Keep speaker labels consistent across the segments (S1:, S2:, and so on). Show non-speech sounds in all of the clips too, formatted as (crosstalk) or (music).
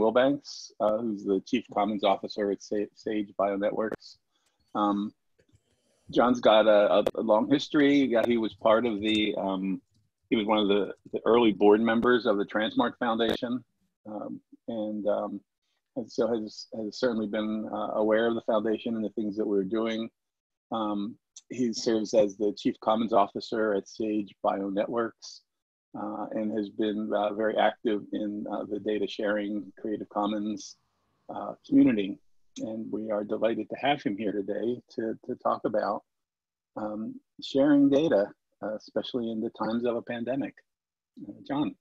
S1: Wilbanks, uh, who's the Chief Commons Officer at Sage Bionetworks. Um, John's got a, a, long history. He was part of the, um, he was one of the, the, early board members of the Transmart Foundation. Um, and, um, and, so has, has certainly been uh, aware of the foundation and the things that we're doing. Um, he serves as the Chief Commons Officer at Sage Bionetworks uh, and has been uh, very active in uh, the data sharing Creative Commons uh, community. And we are delighted to have him here today to, to talk about um, sharing data, uh, especially in the times of a pandemic. Uh, John.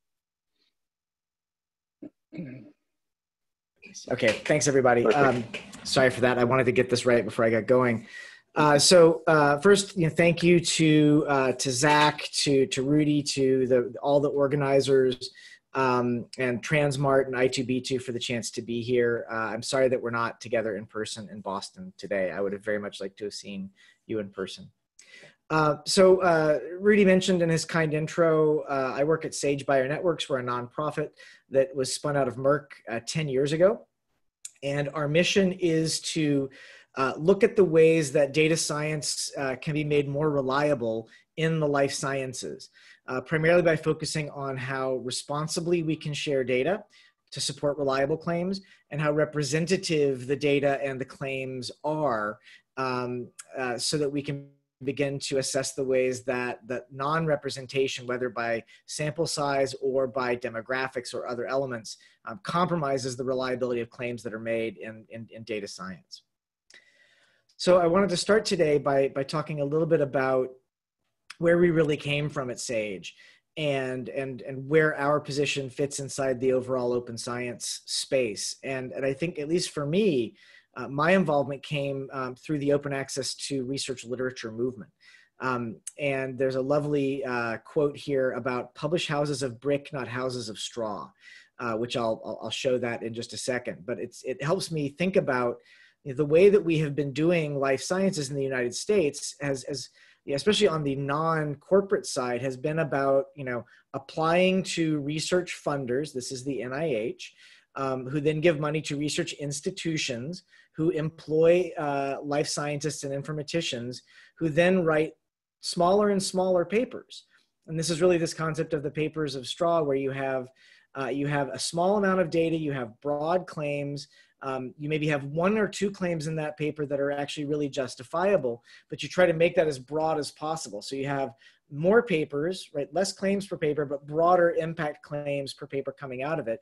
S2: Okay, thanks everybody. Um, sorry for that. I wanted to get this right before I got going. Uh, so uh, first, you know, thank you to uh, to Zach, to to Rudy, to the all the organizers, um, and Transmart and I2B2 for the chance to be here. Uh, I'm sorry that we're not together in person in Boston today. I would have very much liked to have seen you in person. Uh, so Rudy mentioned in his kind intro, I work at Sage Bionetworks. We're a nonprofit that was spun out of Merck 10 years ago. And our mission is to uh, look at the ways that data science uh, can be made more reliable in the life sciences, uh, primarily by focusing on how responsibly we can share data to support reliable claims and how representative the data and the claims are um, uh, so that we can begin to assess the ways that the non-representation, whether by sample size or by demographics or other elements, um, compromises the reliability of claims that are made in, in, in data science. So I wanted to start today by, by talking a little bit about where we really came from at Sage and, and, and where our position fits inside the overall open science space. And, and I think, at least for me, uh, my involvement came um, through the open access to research literature movement. Um, and there's a lovely uh, quote here about publish houses of brick, not houses of straw, uh, which I'll, I'll show that in just a second. But it's, it helps me think about the way that we have been doing life sciences in the United States has, as especially on the non-corporate side, has been about you know applying to research funders. This is the NIH, um, who then give money to research institutions who employ uh, life scientists and informaticians, who then write smaller and smaller papers. And this is really this concept of the papers of straw, where you have uh, you have a small amount of data, you have broad claims, um, you maybe have one or two claims in that paper that are actually really justifiable, but you try to make that as broad as possible. So you have more papers, right? Less claims per paper, but broader impact claims per paper coming out of it.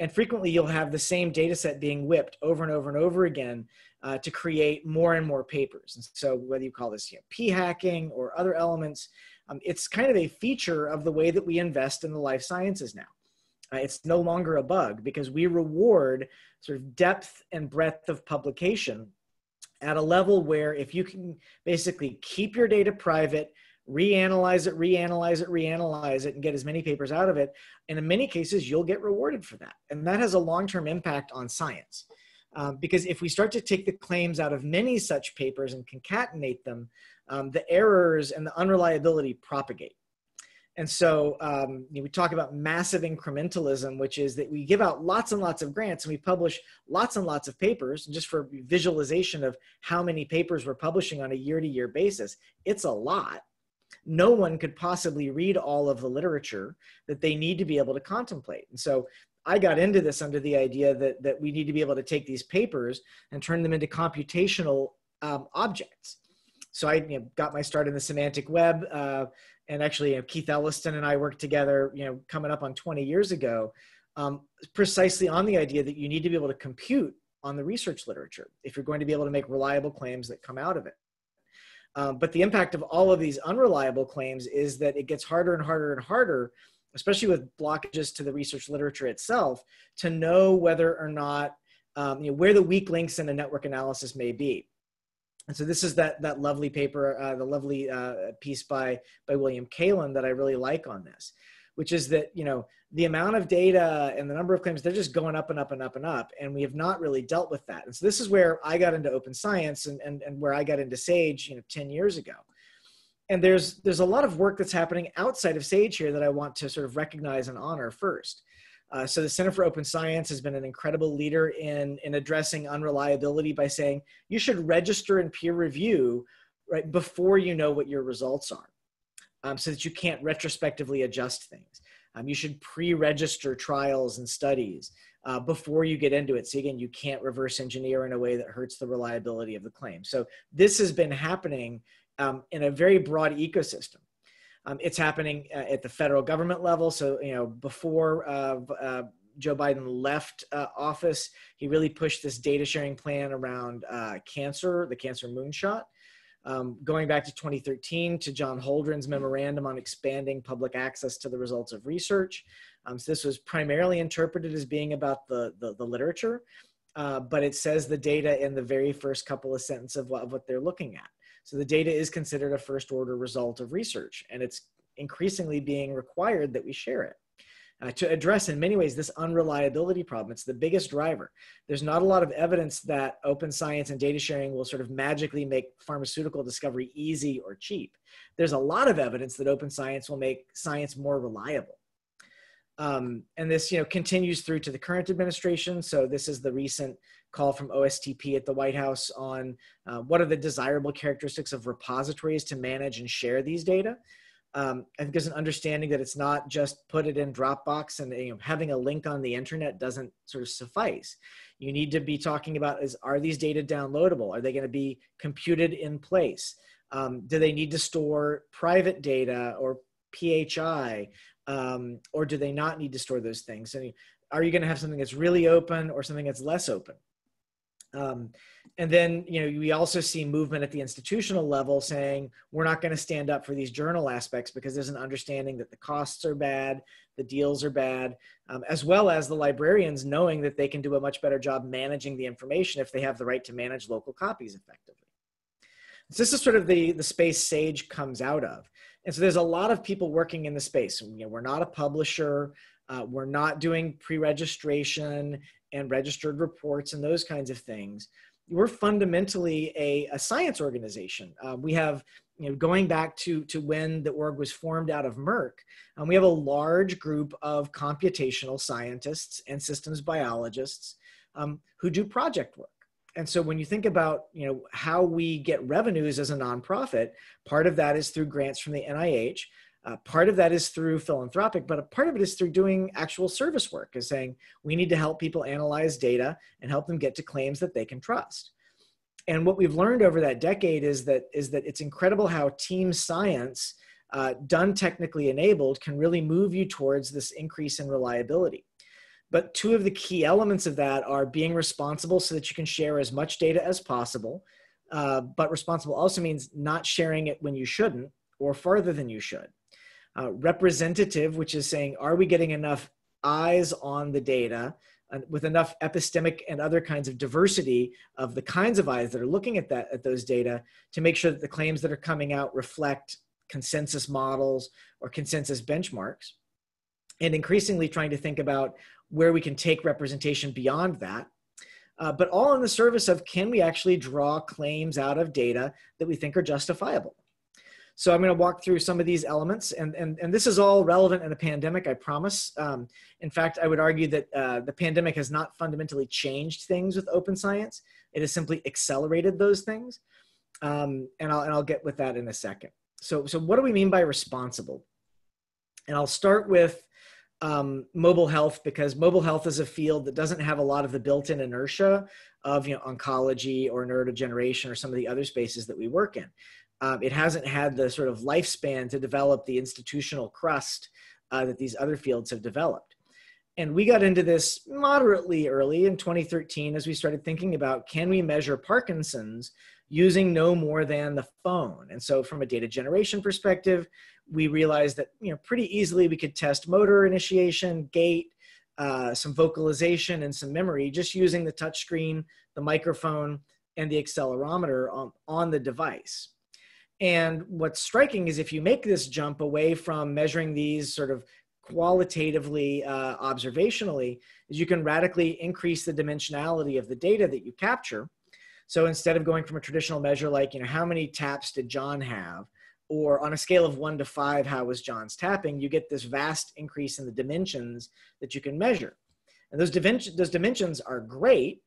S2: And frequently you'll have the same data set being whipped over and over and over again uh, to create more and more papers. And so whether you call this you know, p hacking or other elements, um, it's kind of a feature of the way that we invest in the life sciences now. Uh, it's no longer a bug because we reward sort of depth and breadth of publication at a level where if you can basically keep your data private, reanalyze it, reanalyze it, reanalyze it, and get as many papers out of it, and in many cases, you'll get rewarded for that. And that has a long term impact on science. Um, because if we start to take the claims out of many such papers and concatenate them, um, the errors and the unreliability propagate. And so um, you know, we talk about massive incrementalism, which is that we give out lots and lots of grants and we publish lots and lots of papers. And just for visualization of how many papers we're publishing on a year to year basis, it's a lot. No one could possibly read all of the literature that they need to be able to contemplate. And so I got into this under the idea that, that we need to be able to take these papers and turn them into computational um, objects. So I you know, got my start in the semantic web. Uh, and actually you know, Keith Elliston and I worked together, you know, coming up on 20 years ago, um, precisely on the idea that you need to be able to compute on the research literature if you're going to be able to make reliable claims that come out of it. Um, but the impact of all of these unreliable claims is that it gets harder and harder and harder, especially with blockages to the research literature itself, to know whether or not um, you know, where the weak links in a network analysis may be. And so this is that that lovely paper, uh, the lovely uh, piece by by William Kaelin that I really like on this, which is that you know the amount of data and the number of claims they're just going up and up and up and up, and we have not really dealt with that. And so this is where I got into open science and and, and where I got into Sage, you know, ten years ago. And there's there's a lot of work that's happening outside of Sage here that I want to sort of recognize and honor first. Uh, so the Center for Open Science has been an incredible leader in, in addressing unreliability by saying you should register and peer review right before you know what your results are um, so that you can't retrospectively adjust things. Um, you should pre-register trials and studies uh, before you get into it. So again, you can't reverse engineer in a way that hurts the reliability of the claim. So this has been happening um, in a very broad ecosystem. Um, it's happening uh, at the federal government level. So, you know, before uh, uh, Joe Biden left uh, office, he really pushed this data sharing plan around uh, cancer, the cancer moonshot. Um, going back to 2013 to John Holdren's memorandum on expanding public access to the results of research. Um, so this was primarily interpreted as being about the, the, the literature, uh, but it says the data in the very first couple of sentences of what, of what they're looking at. So the data is considered a first order result of research, and it's increasingly being required that we share it. Uh, to address in many ways this unreliability problem. It's the biggest driver. There's not a lot of evidence that open science and data sharing will sort of magically make pharmaceutical discovery easy or cheap. There's a lot of evidence that open science will make science more reliable. Um, and this, you know, continues through to the current administration. So this is the recent call from OSTP at the White House on uh, what are the desirable characteristics of repositories to manage and share these data. Um, I think there's an understanding that it's not just put it in Dropbox and you know, having a link on the internet doesn't sort of suffice. You need to be talking about is are these data downloadable? Are they going to be computed in place? Um, do they need to store private data or PHI, um, or do they not need to store those things? Mean, are you going to have something that's really open or something that's less open? Um, and then, you know, we also see movement at the institutional level saying we're not going to stand up for these journal aspects because there's an understanding that the costs are bad, the deals are bad, um, as well as the librarians knowing that they can do a much better job managing the information if they have the right to manage local copies effectively. So this is sort of the, the space SAGE comes out of. And so there's a lot of people working in the space. You know, we're not a publisher. Uh, we're not doing pre-registration and registered reports and those kinds of things. We're fundamentally a, a science organization. Uh, we have, you know, going back to, to when the org was formed out of Merck, um, we have a large group of computational scientists and systems biologists um, who do project work. And so when you think about, you know, how we get revenues as a nonprofit, part of that is through grants from the NIH. Uh, part of that is through philanthropic, but a part of it is through doing actual service work, is saying we need to help people analyze data and help them get to claims that they can trust. And what we've learned over that decade is that is that it's incredible how team science, uh, done technically enabled, can really move you towards this increase in reliability. But two of the key elements of that are being responsible so that you can share as much data as possible. Uh, but responsible also means not sharing it when you shouldn't or farther than you should. Uh, representative, which is saying, are we getting enough eyes on the data uh, with enough epistemic and other kinds of diversity of the kinds of eyes that are looking at that at those data to make sure that the claims that are coming out reflect consensus models or consensus benchmarks? And increasingly trying to think about where we can take representation beyond that. Uh, but all in the service of can we actually draw claims out of data that we think are justifiable so I'm going to walk through some of these elements, and, and, and this is all relevant in a pandemic, I promise. Um, in fact, I would argue that uh, the pandemic has not fundamentally changed things with open science. It has simply accelerated those things. Um, and, I'll, and I'll get with that in a second. So, so what do we mean by responsible? And I'll start with um, mobile health because mobile health is a field that doesn't have a lot of the built-in inertia of you know oncology or neurodegeneration or some of the other spaces that we work in um, it hasn't had the sort of lifespan to develop the institutional crust uh, that these other fields have developed. And we got into this moderately early in 2013 as we started thinking about can we measure Parkinson's using no more than the phone? And so, from a data generation perspective, we realized that you know pretty easily we could test motor initiation, gait, uh, some vocalization, and some memory just using the touchscreen, the microphone, and the accelerometer on, on the device. And what's striking is if you make this jump away from measuring these sort of qualitatively uh, observationally is you can radically increase the dimensionality of the data that you capture so instead of going from a traditional measure like you know how many taps did john have or on a scale of one to five, how was John's tapping, you get this vast increase in the dimensions that you can measure. And those, dimension, those dimensions are great,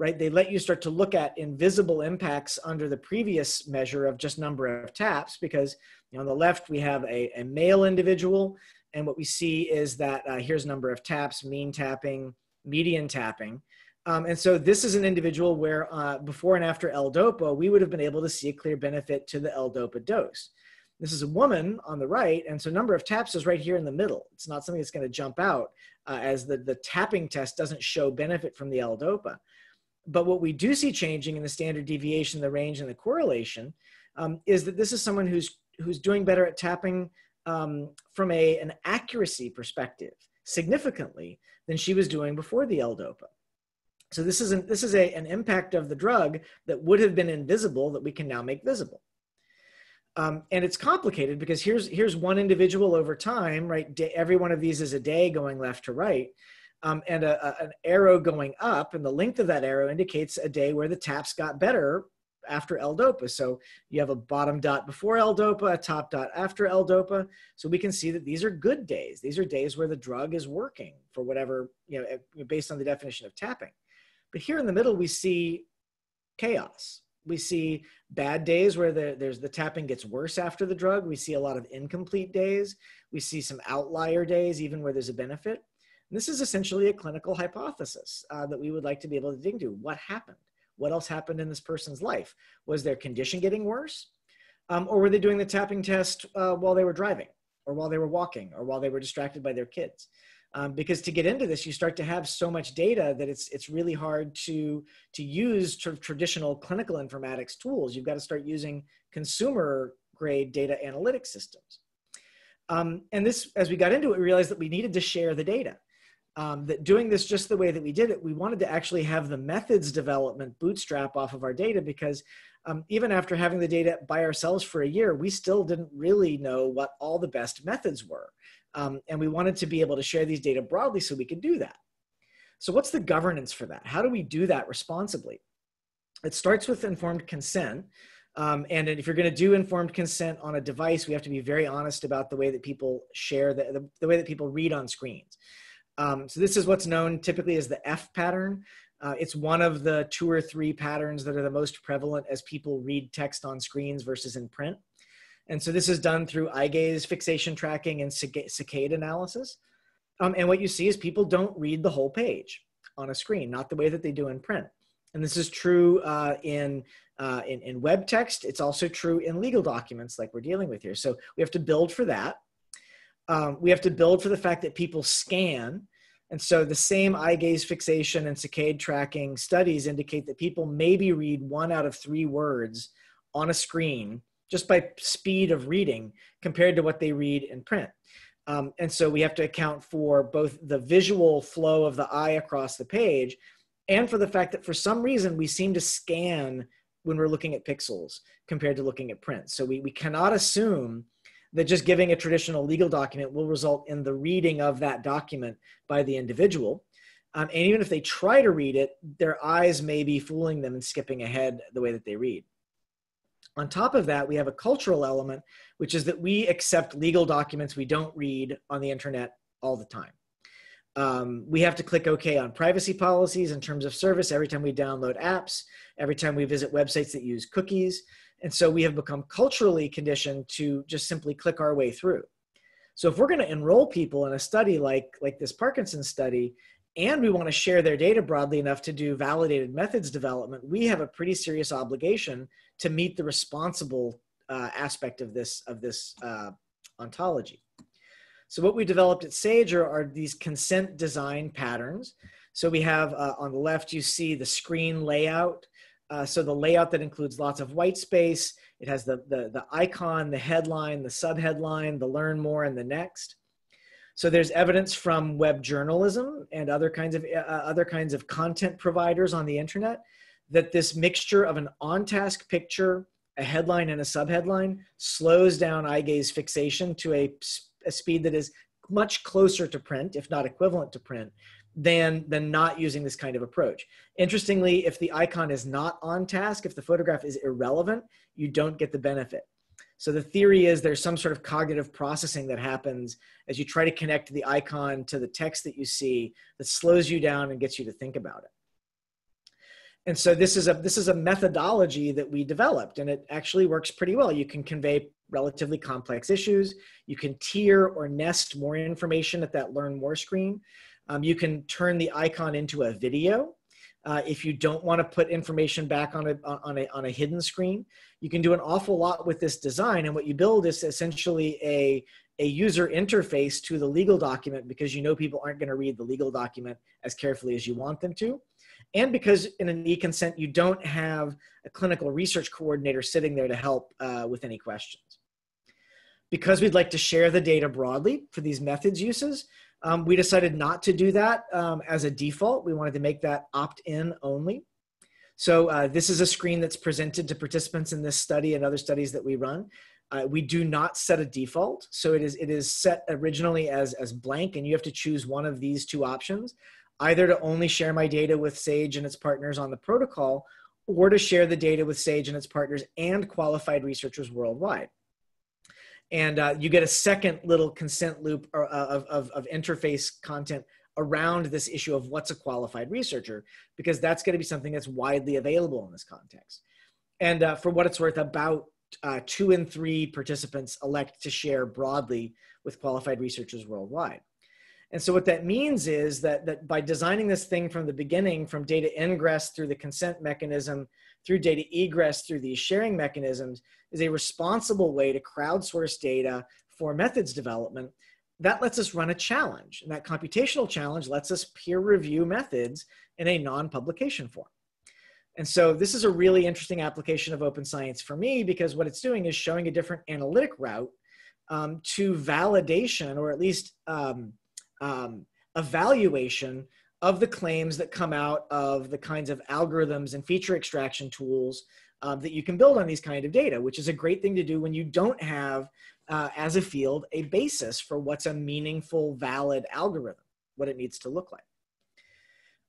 S2: right? They let you start to look at invisible impacts under the previous measure of just number of taps because you know, on the left we have a, a male individual and what we see is that uh, here's number of taps, mean tapping, median tapping. Um, and so this is an individual where uh, before and after L-DOPA, we would have been able to see a clear benefit to the L-DOPA dose. This is a woman on the right, and so number of taps is right here in the middle. It's not something that's going to jump out uh, as the, the tapping test doesn't show benefit from the L-DOPA. But what we do see changing in the standard deviation, the range, and the correlation um, is that this is someone who's who's doing better at tapping um, from a, an accuracy perspective significantly than she was doing before the L-DOPA. So this is, an, this is a, an impact of the drug that would have been invisible that we can now make visible. Um, and it's complicated because here's here's one individual over time, right? Day, every one of these is a day going left to right, um, and a, a, an arrow going up, and the length of that arrow indicates a day where the taps got better after L-DOPA. So you have a bottom dot before L-DOPA, a top dot after L-DOPA. So we can see that these are good days. These are days where the drug is working for whatever you know, based on the definition of tapping. But here in the middle, we see chaos we see bad days where the, there's the tapping gets worse after the drug. We see a lot of incomplete days. We see some outlier days, even where there's a benefit. And this is essentially a clinical hypothesis uh, that we would like to be able to dig into. What happened? What else happened in this person's life? Was their condition getting worse? Um, or were they doing the tapping test uh, while they were driving, or while they were walking, or while they were distracted by their kids? um, because to get into this you start to have so much data that it's it's really hard to to use of traditional clinical informatics tools you've got to start using consumer grade data analytic systems um, and this as we got into it we realized that we needed to share the data um, that doing this just the way that we did it we wanted to actually have the methods development bootstrap off of our data because um, even after having the data by ourselves for a year we still didn't really know what all the best methods were um, and we wanted to be able to share these data broadly so we could do that. So what's the governance for that? How do we do that responsibly? It starts with informed consent. Um, and if you're going to do informed consent on a device, we have to be very honest about the way that people share, the, the, the way that people read on screens. Um, so this is what's known typically as the F pattern. Uh, it's one of the two or three patterns that are the most prevalent as people read text on screens versus in print. And so this is done through eye gaze fixation tracking and saccade analysis. Um, and what you see is people don't read the whole page on a screen, not the way that they do in print. And this is true uh, in, uh, in, in web text. It's also true in legal documents like we're dealing with here. So we have to build for that. Um, we have to build for the fact that people scan. And so the same eye gaze fixation and saccade tracking studies indicate that people maybe read one out of three words on a screen just by speed of reading compared to what they read in print. Um, and so we have to account for both the visual flow of the eye across the page and for the fact that for some reason we seem to scan when we're looking at pixels compared to looking at print. So we, we cannot assume that just giving a traditional legal document will result in the reading of that document by the individual. Um, and even if they try to read it, their eyes may be fooling them and skipping ahead the way that they read. On top of that, we have a cultural element, which is that we accept legal documents we don't read on the internet all the time. Um, we have to click OK on privacy policies in terms of service every time we download apps, every time we visit websites that use cookies. And so we have become culturally conditioned to just simply click our way through. So if we're going to enroll people in a study like, like this Parkinson study, and we want to share their data broadly enough to do validated methods development, we have a pretty serious obligation to meet the responsible uh, aspect of this of this uh, ontology. So what we developed at Sage are, are these consent design patterns. So we have uh, on the left, you see the screen layout. Uh, so the layout that includes lots of white space. It has the, the, the icon, the headline, the subheadline, the learn more, and the next. So there's evidence from web journalism and other kinds of uh, other kinds of content providers on the internet that this mixture of an on-task picture, a headline, and a subheadline slows down eye gaze fixation to a, a speed that is much closer to print, if not equivalent to print, than than not using this kind of approach. Interestingly, if the icon is not on task, if the photograph is irrelevant, you don't get the benefit. So the theory is there's some sort of cognitive processing that happens as you try to connect the icon to the text that you see that slows you down and gets you to think about it. And so this is a this is a methodology that we developed and it actually works pretty well. You can convey relatively complex issues. You can tier or nest more information at that learn more screen. Um, you can turn the icon into a video uh, if you don't want to put information back on a, on, a, on a hidden screen, you can do an awful lot with this design. And what you build is essentially a, a user interface to the legal document because you know people aren't going to read the legal document as carefully as you want them to. And because in an e-consent, you don't have a clinical research coordinator sitting there to help uh, with any questions. Because we'd like to share the data broadly for these methods uses, um, we decided not to do that um, as a default. We wanted to make that opt-in only. So uh, this is a screen that's presented to participants in this study and other studies that we run. Uh, we do not set a default. So it is, it is set originally as, as blank and you have to choose one of these two options, either to only share my data with SAGE and its partners on the protocol or to share the data with SAGE and its partners and qualified researchers worldwide and uh, you get a second little consent loop uh, of, of, of, interface content around this issue of what's a qualified researcher because that's going to be something that's widely available in this context. And uh, for what it's worth about uh, two in three participants elect to share broadly with qualified researchers worldwide. And so what that means is that, that by designing this thing from the beginning from data ingress through the consent mechanism through data egress through these sharing mechanisms is a responsible way to crowdsource data for methods development that lets us run a challenge. And that computational challenge lets us peer review methods in a non-publication form. And so this is a really interesting application of open science for me because what it's doing is showing a different analytic route um, to validation or at least um, um, evaluation of the claims that come out of the kinds of algorithms and feature extraction tools um, that you can build on these kind of data, which is a great thing to do when you don't have, uh, as a field, a basis for what's a meaningful, valid algorithm, what it needs to look like.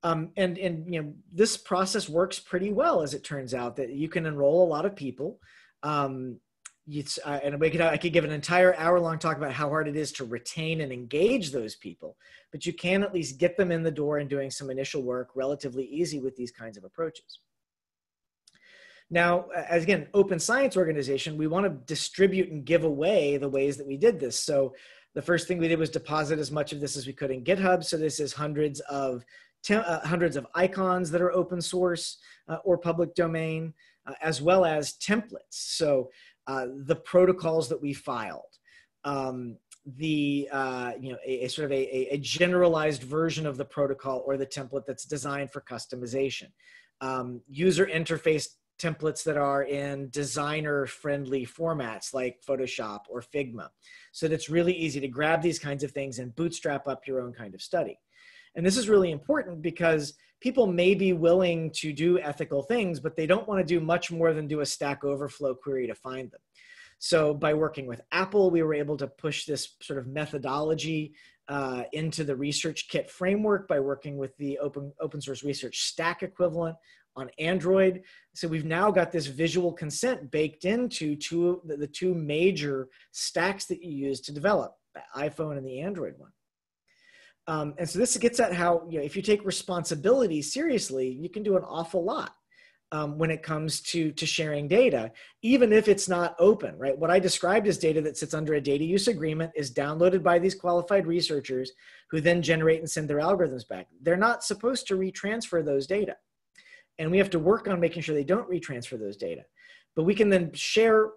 S2: Um, and and you know this process works pretty well as it turns out that you can enroll a lot of people um, it's, uh, and we could, I could give an entire hour long talk about how hard it is to retain and engage those people, but you can at least get them in the door and doing some initial work relatively easy with these kinds of approaches. Now, as again, open science organization, we want to distribute and give away the ways that we did this. So the first thing we did was deposit as much of this as we could in GitHub. So this is hundreds of uh, hundreds of icons that are open source uh, or public domain, uh, as well as templates. So uh, the protocols that we filed, um, the uh, you know a, a sort of a, a, generalized version of the protocol or the template that's designed for customization, um, user interface templates that are in designer friendly formats like Photoshop or Figma, so that it's really easy to grab these kinds of things and bootstrap up your own kind of study. And this is really important because people may be willing to do ethical things, but they don't want to do much more than do a Stack Overflow query to find them. So by working with Apple, we were able to push this sort of methodology uh, into the ResearchKit framework by working with the open, open source ResearchStack equivalent on Android. So we've now got this visual consent baked into two, the, the two major stacks that you use to develop, the iPhone and the Android one. Um, and so this gets at how, you know, if you take responsibility seriously, you can do an awful lot um, when it comes to, to sharing data, even if it's not open, right? What I described as data that sits under a data use agreement is downloaded by these qualified researchers who then generate and send their algorithms back. They're not supposed to retransfer those data. And we have to work on making sure they don't retransfer those data. But we can then share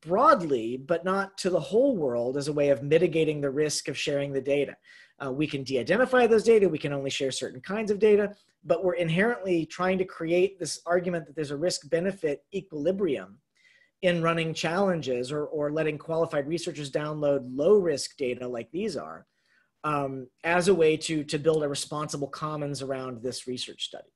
S2: broadly, but not to the whole world as a way of mitigating the risk of sharing the data. Uh, we can de-identify those data. We can only share certain kinds of data, but we're inherently trying to create this argument that there's a risk-benefit equilibrium in running challenges or, or letting qualified researchers download low-risk data like these are um, as a way to, to build a responsible commons around this research study.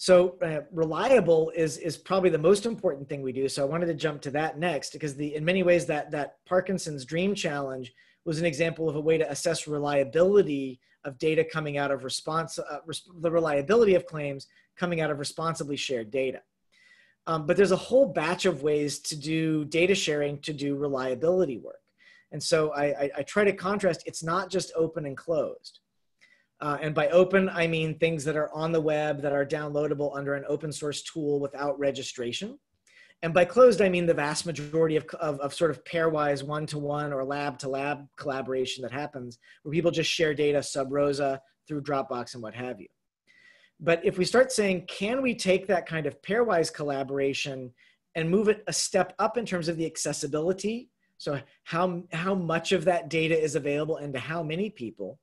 S2: So uh, reliable is is probably the most important thing we do. So I wanted to jump to that next because the in many ways that that Parkinson's Dream Challenge was an example of a way to assess reliability of data coming out of response, uh, res- the reliability of claims coming out of responsibly shared data. Um, but there's a whole batch of ways to do data sharing to do reliability work. And so I, I, I try to contrast, it's not just open and closed. Uh, and by open, I mean things that are on the web that are downloadable under an open source tool without registration. And by closed, I mean the vast majority of, of, of sort of pairwise one to one or lab to lab collaboration that happens where people just share data sub rosa through Dropbox and what have you. But if we start saying, can we take that kind of pairwise collaboration and move it a step up in terms of the accessibility? So how, how much of that data is available and to how many people?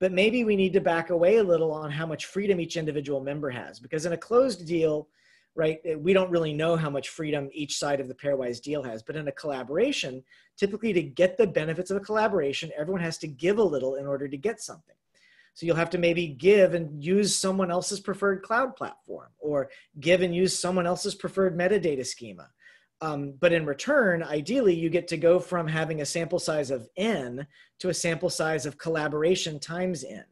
S2: But maybe we need to back away a little on how much freedom each individual member has. Because in a closed deal, right, we don't really know how much freedom each side of the pairwise deal has. But in a collaboration, typically to get the benefits of a collaboration, everyone has to give a little in order to get something. So you'll have to maybe give and use someone else's preferred cloud platform or give and use someone else's preferred metadata schema. Um, but in return, ideally, you get to go from having a sample size of n to a sample size of collaboration times n.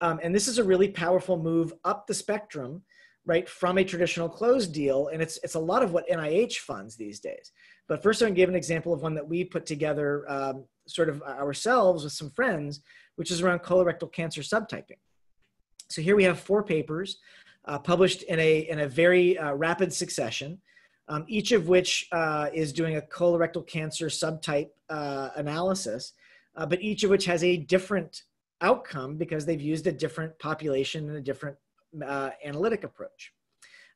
S2: Um, and this is a really powerful move up the spectrum, right, from a traditional closed deal. And it's, it's a lot of what NIH funds these days. But first, to give an example of one that we put together um, sort of ourselves with some friends which is around colorectal cancer subtyping. So here we have four papers uh, published in a, in a very uh, rapid succession, um, each of which uh, is doing a colorectal cancer subtype uh, analysis, uh, but each of which has a different outcome because they've used a different population and a different uh, analytic approach.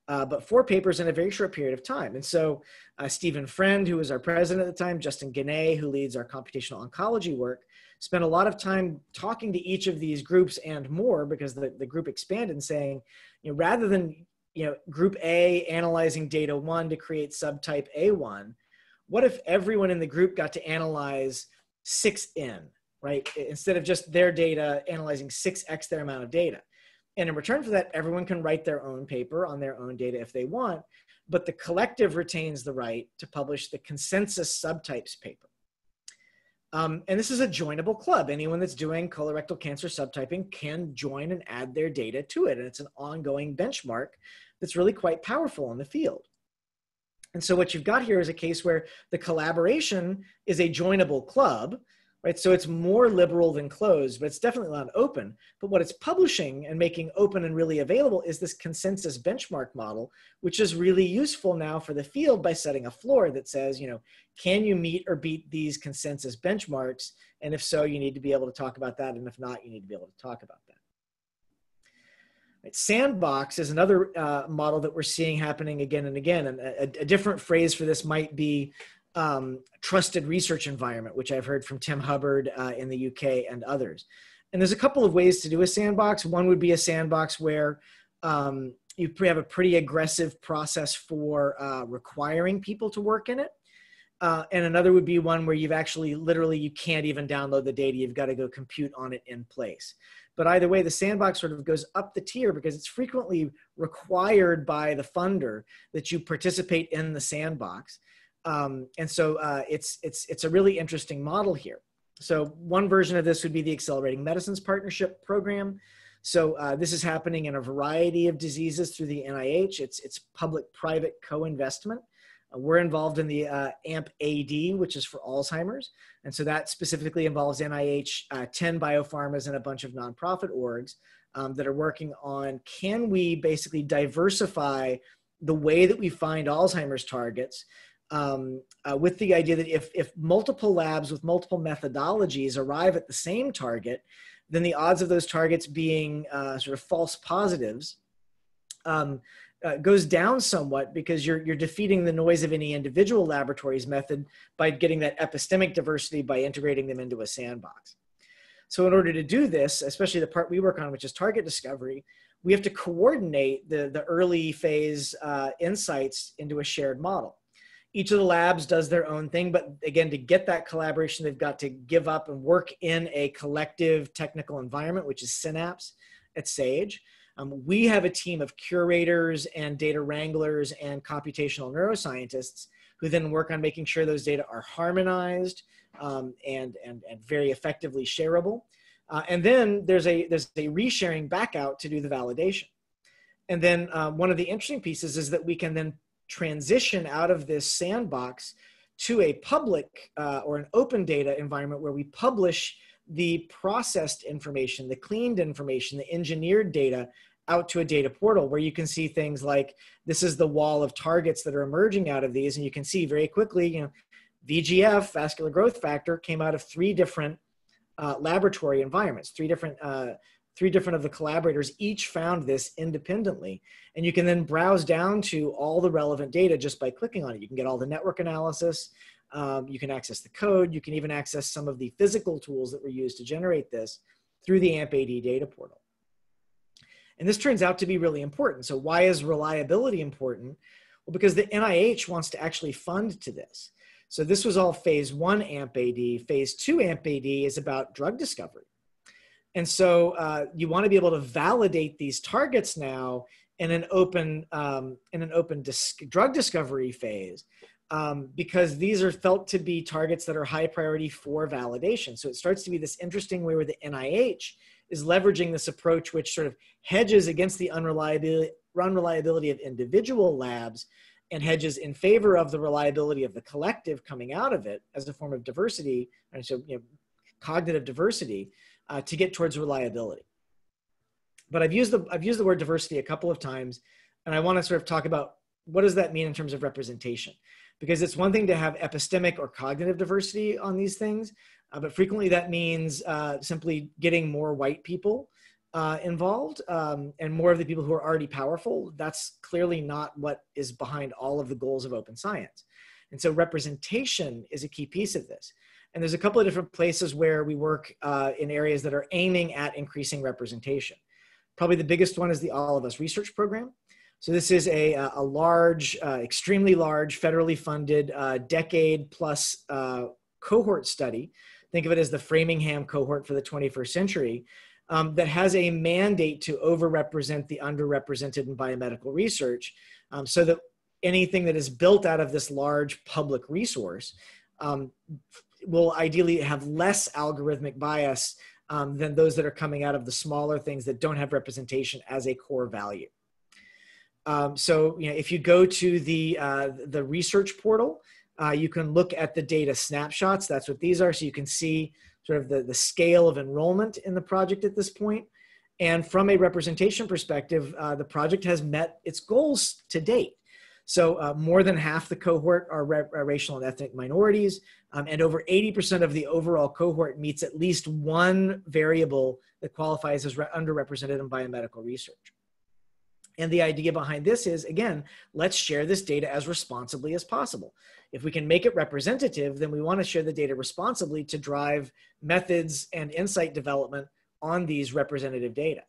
S2: but four papers in a very short period of time. And so Stephen Friend, who was our president at the time, Justin Guinney, who leads our computational oncology work, spent a lot of time talking to each of these groups and more because the, the group expanded and saying, you know, rather than you know group A analyzing data one to create subtype A1, what if everyone in the group got to analyze 6n, right? Instead of just their data analyzing 6x their amount of data. And in return for that, everyone can write their own paper on their own data if they want, but the collective retains the right to publish the consensus subtypes paper. Um, and this is a joinable club. Anyone that's doing colorectal cancer subtyping can join and add their data to it. And it's an ongoing benchmark that's really quite powerful in the field. And so what you've got here is a case where the collaboration is a joinable club right? So it's more liberal than closed, but it's definitely not open. But what it's publishing and making open and really available is this consensus benchmark model, which is really useful now for the field by setting a floor that says, you know, can you meet or beat these consensus benchmarks? And if so, you need to be able to talk about that. And if not, you need to be able to talk about that. Sandbox is another uh, model that we're seeing happening again and again. And a, a different phrase for this might be um, trusted research environment, which I've heard from Tim Hubbard uh, in the UK and others. And there's a couple of ways to do a sandbox. One would be a sandbox where um, you have a pretty aggressive process for uh, requiring people to work in it. Uh, and another would be one where you've actually literally you can't even download the data you've got to go compute on it in place but either way the sandbox sort of goes up the tier because it's frequently required by the funder that you participate in the sandbox um, and so uh, it's, it's, it's a really interesting model here. So one version of this would be the Accelerating Medicines Partnership Program. So uh, this is happening in a variety of diseases through the NIH. It's, it's public-private co-investment. Uh, we're involved in the uh, AMP-AD, which is for Alzheimer's. And so that specifically involves NIH, uh, 10 biopharmas, and a bunch of nonprofit orgs um, that are working on, can we basically diversify the way that we find Alzheimer's targets um, uh, with the idea that if, if multiple labs with multiple methodologies arrive at the same target, then the odds of those targets being uh, sort of false positives um, uh, goes down somewhat because you're, you're defeating the noise of any individual laboratory's method by getting that epistemic diversity by integrating them into a sandbox. So in order to do this, especially the part we work on, which is target discovery, we have to coordinate the, the early phase uh, insights into a shared model each of the labs does their own thing but again to get that collaboration they've got to give up and work in a collective technical environment which is synapse at sage. Um, we have a team of curators and data wranglers and computational neuroscientists who then work on making sure those data are harmonized um, and, and, and very effectively shareable. Uh, and then there's a there's a resharing back out to do the validation. And then uh, one of the interesting pieces is that we can then transition out of this sandbox to a public uh, or an open data environment where we publish the processed information, the cleaned information, the engineered data out to a data portal where you can see things like this is the wall of targets that are emerging out of these. And you can see very quickly you know vgf vascular growth factor came out of three different uh, laboratory environments three different uh, three different of the collaborators each found this independently and you can then browse down to all the relevant data just by clicking on it you can get all the network analysis um, you can access the code you can even access some of the physical tools that were used to generate this through the AMP-AD data portal and this turns out to be really important. So, why is reliability important? Well, because the NIH wants to actually fund to this. So, this was all phase one AMP-AD. Phase two AMP-AD is about drug discovery. And so, uh, you want to be able to validate these targets now in an open um, in an open drug discovery phase um, because these are felt to be targets that are high priority for validation. So it starts to be this interesting way where the NIH is leveraging this approach, which sort of hedges against the unreliability, unreliability of individual labs and hedges in favor of the reliability of the collective coming out of it as a form of diversity, and so you know, cognitive diversity, uh, to get towards reliability. But I've used the I've used the word diversity a couple of times, and I want to sort of talk about what does that mean in terms of representation, because it's one thing to have epistemic or cognitive diversity on these things, uh, but frequently that means uh, simply getting more white people uh, involved um, and more of the people who are already powerful. That's clearly not what is behind all of the goals of open science. And so representation is a key piece of this. And there's a couple of different places where we work uh, in areas that are aiming at increasing representation. Probably the biggest one is the All of Us research program. So this is a, a large, uh, extremely large, federally funded, uh, decade plus uh, cohort study think of it as the Framingham cohort for the 21st century, um, that has a mandate to overrepresent the underrepresented in biomedical research um, so that anything that is built out of this large public resource um, will ideally have less algorithmic bias um, than those that are coming out of the smaller things that don't have representation as a core value. Um, so, you know, if you go to the uh, the research portal, uh, you can look at the data snapshots. That's what these are. So you can see sort of the, the scale of enrollment in the project at this point. And from a representation perspective, uh, the project has met its goals to date. So uh, more than half the cohort are, are racial and ethnic minorities, um, and over 80% of the overall cohort meets at least one variable that qualifies as underrepresented in biomedical research. And the idea behind this is, again, let's share this data as responsibly as possible. If we can make it representative, then we want to share the data responsibly to drive methods and insight development on these representative data.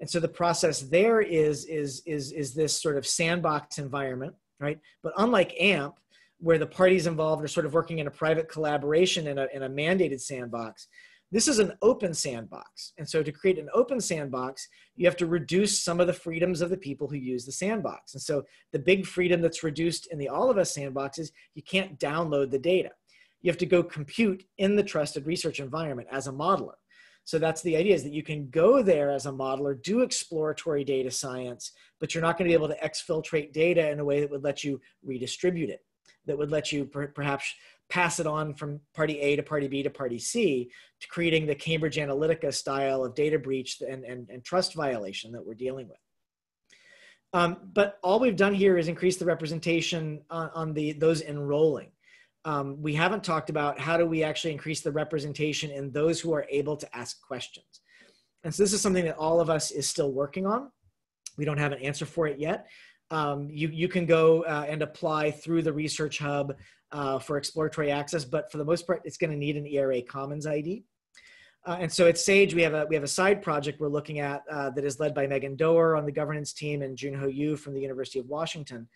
S2: And so the process there is, is, is, is this sort of sandbox environment, right? But unlike AMP, where the parties involved are sort of working in a private collaboration in a, in a mandated sandbox, this is an open sandbox. And so to create an open sandbox, you have to reduce some of the freedoms of the people who use the sandbox. And so the big freedom that's reduced in the All of Us sandbox is you can't download the data. You have to go compute in the trusted research environment as a modeler. So that's the idea is that you can go there as a modeler, do exploratory data science, but you're not going to be able to exfiltrate data in a way that would let you redistribute it, that would let you per perhaps pass it on from party A to party B to party C to creating the Cambridge Analytica style of data breach and, and, and trust violation that we're dealing with. Um, but all we've done here is increase the representation on, on the those enrolling. Um, we haven't talked about how do we actually increase the representation in those who are able to ask questions. And so this is something that all of us is still working on. We don't have an answer for it yet. Um, you, you can go uh, and apply through the Research Hub uh, for exploratory access, but for the most part, it's going to need an ERA Commons ID. Uh, and so at Sage, we have a we have a side project we're looking at uh, that is led by Megan Doerr on the governance team and Joon-Ho Yu from the University of Washington,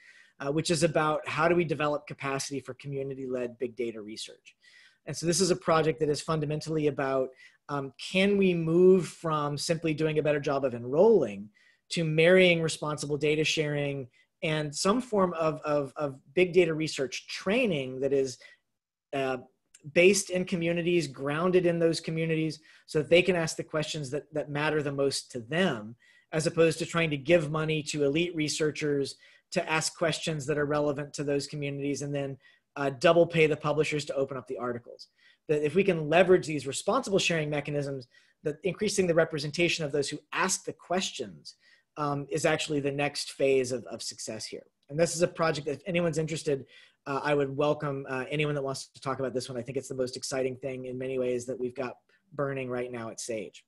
S2: uh, which is about how do we develop capacity for community-led big data research. And so this is a project that is fundamentally about um, can we move from simply doing a better job of enrolling to marrying responsible data sharing and some form of, of, of big data research training that is uh, based in communities, grounded in those communities, so that they can ask the questions that, that matter the most to them, as opposed to trying to give money to elite researchers to ask questions that are relevant to those communities and then uh, double pay the publishers to open up the articles. That if we can leverage these responsible sharing mechanisms, that increasing the representation of those who ask the questions um, is actually the next phase of, of success here. And this is a project that if anyone's interested, uh, I would welcome uh, anyone that wants to talk about this one. I think it's the most exciting thing in many ways that we've got burning right now at Sage.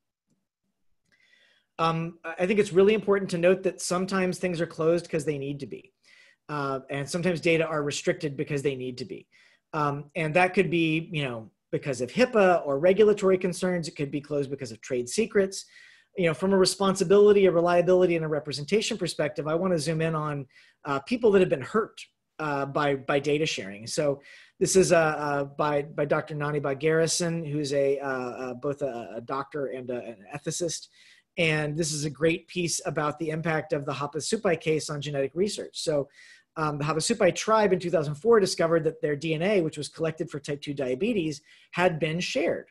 S2: Um, I think it's really important to note that sometimes things are closed because they need to be. Uh, and sometimes data are restricted because they need to be. Um, and that could be, you know, because of HIPAA or regulatory concerns. It could be closed because of trade secrets. You know, from a responsibility, a reliability, and a representation perspective, I want to zoom in on uh, people that have been hurt uh, by by data sharing. So this is uh, uh by by Dr. Nani Garrison, who's a uh, uh, both a, a, doctor and a, an ethicist. And this is a great piece about the impact of the Havasupai case on genetic research. So um, the Havasupai tribe in 2004 discovered that their DNA, which was collected for type 2 diabetes, had been shared.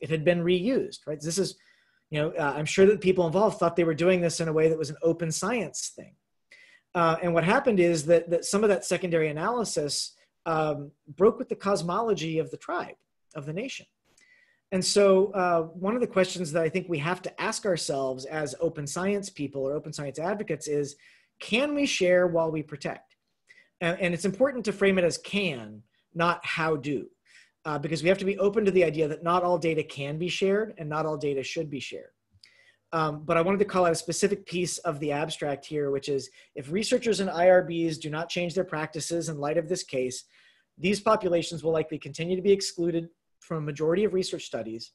S2: It had been reused, right? This is, you know, uh, I'm sure that people involved thought they were doing this in a way that was an open science thing. Uh, and what happened is that, that some of that secondary analysis um, broke with the cosmology of the tribe, of the nation. And so, uh, one of the questions that I think we have to ask ourselves as open science people or open science advocates is can we share while we protect? And, and it's important to frame it as can, not how do, uh, because we have to be open to the idea that not all data can be shared and not all data should be shared. Um, but I wanted to call out a specific piece of the abstract here, which is if researchers and IRBs do not change their practices in light of this case, these populations will likely continue to be excluded from a majority of research studies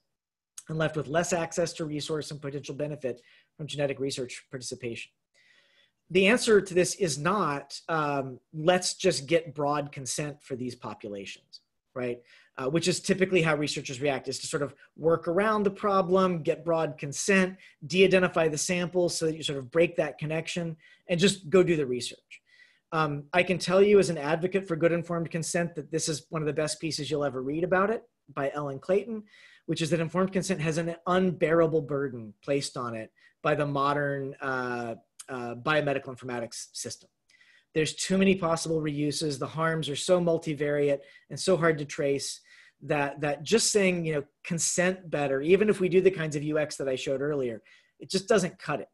S2: and left with less access to resource and potential benefit from genetic research participation. The answer to this is not um, let's just get broad consent for these populations, right? Uh, which is typically how researchers react is to sort of work around the problem, get broad consent, de-identify the samples so that you sort of break that connection and just go do the research. Um, I can tell you as an advocate for good informed consent that this is one of the best pieces you'll ever read about it by Ellen Clayton, which is that informed consent has an unbearable burden placed on it by the modern uh, uh, biomedical informatics system. There's too many possible reuses. The harms are so multivariate and so hard to trace that that just saying you know consent better, even if we do the kinds of UX that I showed earlier, it just doesn't cut it.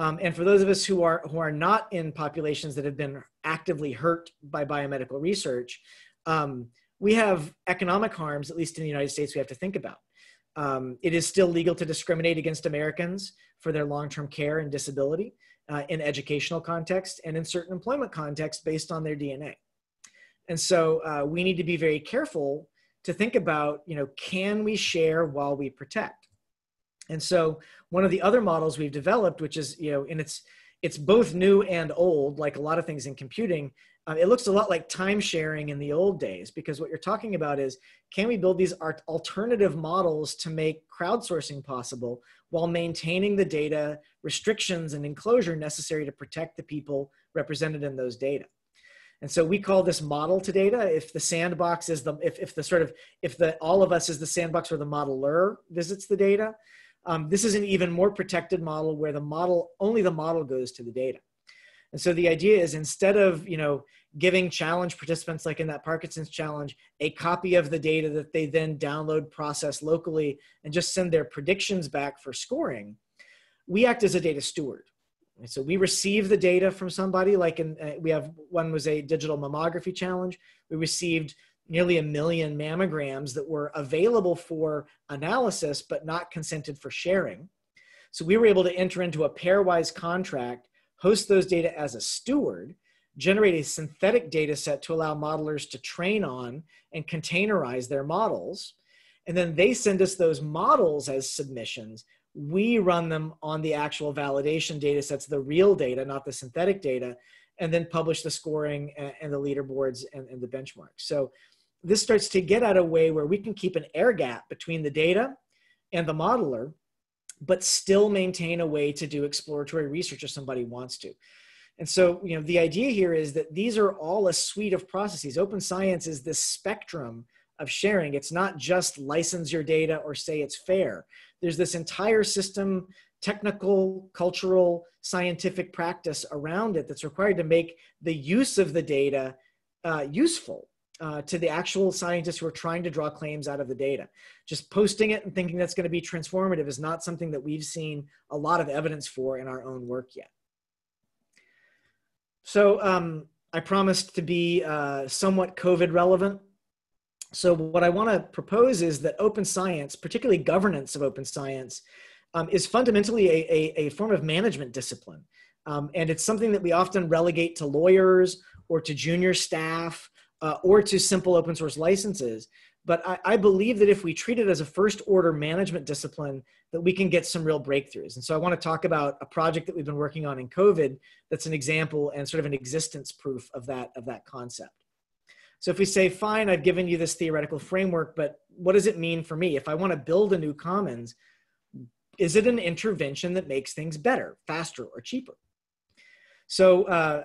S2: Um, and for those of us who are who are not in populations that have been actively hurt by biomedical research, um, we have economic harms, at least in the United States, we have to think about. Um, it is still legal to discriminate against Americans for their long-term care and disability uh, in educational context and in certain employment contexts based on their DNA. And so uh, we need to be very careful to think about, you know, can we share while we protect? And so one of the other models we've developed, which is, you know, and it's it's both new and old, like a lot of things in computing, uh, it looks a lot like time sharing in the old days because what you're talking about is can we build these alternative models to make crowdsourcing possible while maintaining the data restrictions and enclosure necessary to protect the people represented in those data. And so we call this model to data. If the sandbox is the if, if the sort of if the all of us is the sandbox where the modeler visits the data um, this is an even more protected model where the model only the model goes to the data. And so the idea is instead of, you know, giving challenge participants like in that Parkinson's challenge a copy of the data that they then download, process locally, and just send their predictions back for scoring, we act as a data steward. So we receive the data from somebody like in, uh, we have one was a digital mammography challenge. We received nearly a million mammograms that were available for analysis but not consented for sharing. So we were able to enter into a pairwise contract host those data as a steward, generate a synthetic data set to allow modelers to train on and containerize their models. And then they send us those models as submissions. We run them on the actual validation data sets, the real data, not the synthetic data, and then publish the scoring and, the leaderboards and, and the benchmarks. So this starts to get at a way where we can keep an air gap between the data and the modeler but still maintain a way to do exploratory research if somebody wants to. And so, you know, the idea here is that these are all a suite of processes. Open science is this spectrum of sharing. It's not just license your data or say it's fair. There's this entire system technical, cultural, scientific practice around it that's required to make the use of the data uh, useful uh, to the actual scientists who are trying to draw claims out of the data. Just posting it and thinking that's going to be transformative is not something that we've seen a lot of evidence for in our own work yet. So um, I promised to be uh, somewhat COVID relevant. So what I want to propose is that open science, particularly governance of open science, um, is fundamentally a, a, a, form of management discipline. Um, and it's something that we often relegate to lawyers or to junior staff uh, or to simple open source licenses. But I, I, believe that if we treat it as a first order management discipline, that we can get some real breakthroughs. And so I want to talk about a project that we've been working on in COVID that's an example and sort of an existence proof of that, of that concept. So if we say, fine, I've given you this theoretical framework, but what does it mean for me? If I want to build a new commons, is it an intervention that makes things better, faster, or cheaper? So uh,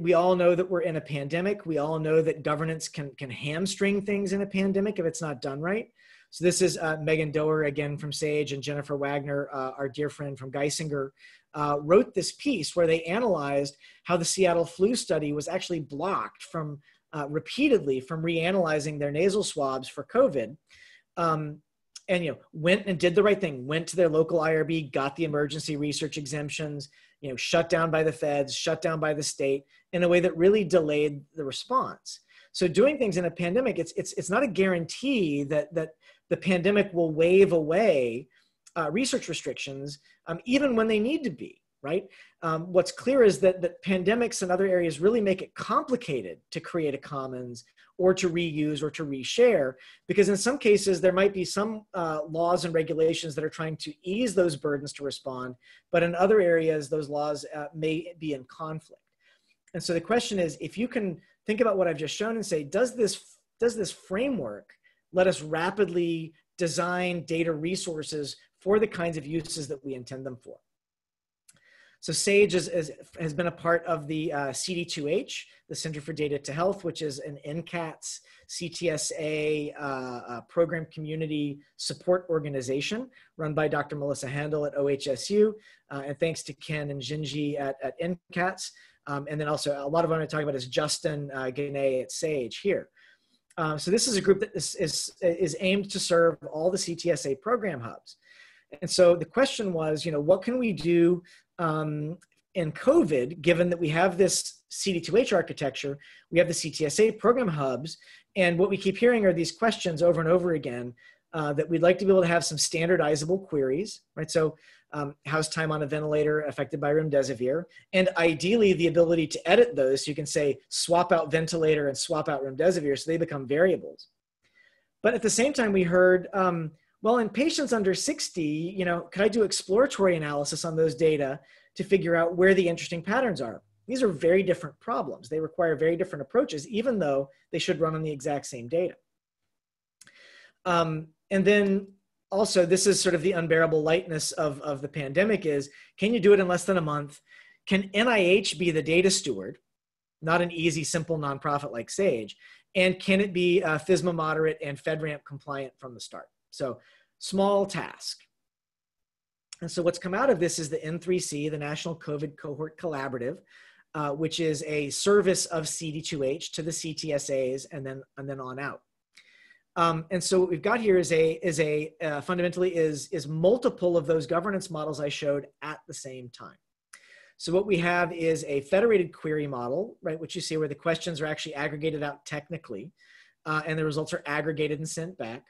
S2: we all know that we're in a pandemic. We all know that governance can, can hamstring things in a pandemic if it's not done right. So this is uh, Megan Doerr again from SAGE and Jennifer Wagner, uh, our dear friend from Geisinger, uh, wrote this piece where they analyzed how the Seattle flu study was actually blocked from uh, repeatedly from reanalyzing their nasal swabs for COVID. Um, and you know went and did the right thing went to their local irb got the emergency research exemptions you know shut down by the feds shut down by the state in a way that really delayed the response so doing things in a pandemic it's it's, it's not a guarantee that that the pandemic will wave away uh, research restrictions um, even when they need to be right? Um, what's clear is that that pandemics and other areas really make it complicated to create a commons or to reuse or to reshare because in some cases there might be some uh, laws and regulations that are trying to ease those burdens to respond but in other areas those laws uh, may be in conflict. And so the question is if you can think about what i've just shown and say does this does this framework let us rapidly design data resources for the kinds of uses that we intend them for so SAGE is, is, has been a part of the uh, CD2H, the Center for Data to Health, which is an NCATS CTSA uh, uh, program community support organization run by Dr. Melissa Haendel at OHSU. Uh, and thanks to Ken and Jinji at, at NCATS. Um, and then also a lot of what I'm talking about is Justin uh, Guinney at SAGE here. Uh, so this is a group that is, is, is aimed to serve all the CTSA program hubs. And so the question was, you know, what can we do um, in COVID, given that we have this CD2H architecture, we have the CTSA program hubs, and what we keep hearing are these questions over and over again uh, that we'd like to be able to have some standardizable queries, right? So, um, how's time on a ventilator affected by remdesivir? And ideally, the ability to edit those so you can say swap out ventilator and swap out remdesivir so they become variables. But at the same time, we heard, um, well, in patients under 60, you know, could I do exploratory analysis on those data to figure out where the interesting patterns are? These are very different problems. They require very different approaches, even though they should run on the exact same data. Um, and then also, this is sort of the unbearable lightness of, of the pandemic is, can you do it in less than a month? Can NIH be the data steward? Not an easy, simple nonprofit like SAGE. And can it be uh, FISMA moderate and FedRAMP compliant from the start? So small task. And so what's come out of this is the N3C, the National COVID Cohort Collaborative, uh, which is a service of CD2H to the CTSAs and then, and then on out. Um, and so what we've got here is a, is a uh, fundamentally is, is multiple of those governance models I showed at the same time. So what we have is a federated query model, right, which you see where the questions are actually aggregated out technically, uh, and the results are aggregated and sent back.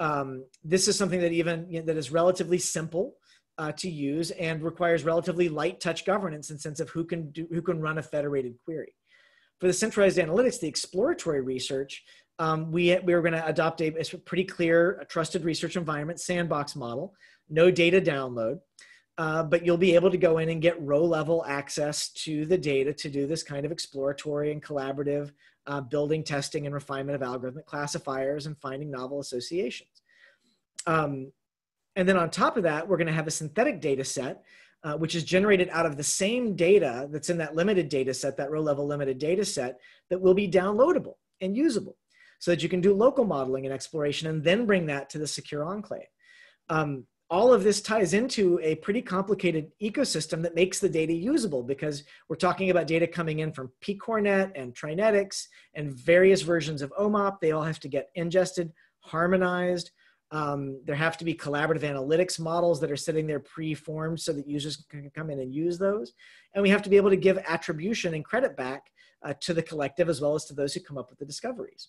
S2: Um, this is something that even you know, that is relatively simple uh, to use and requires relatively light touch governance in sense of who can do who can run a federated query. For the centralized analytics, the exploratory research, um, we we were going to adopt a, a, pretty clear, a trusted research environment sandbox model. No data download. Uh, but you'll be able to go in and get row level access to the data to do this kind of exploratory and collaborative uh, building, testing, and refinement of algorithmic classifiers and finding novel associations. Um, and then on top of that, we're going to have a synthetic data set, uh, which is generated out of the same data that's in that limited data set, that row level limited data set, that will be downloadable and usable so that you can do local modeling and exploration and then bring that to the secure enclave. Um, all of this ties into a pretty complicated ecosystem that makes the data usable because we're talking about data coming in from PCORnet and TriNetX and various versions of OMOP. They all have to get ingested, harmonized. Um, there have to be collaborative analytics models that are sitting there pre-formed so that users can come in and use those. And we have to be able to give attribution and credit back uh, to the collective as well as to those who come up with the discoveries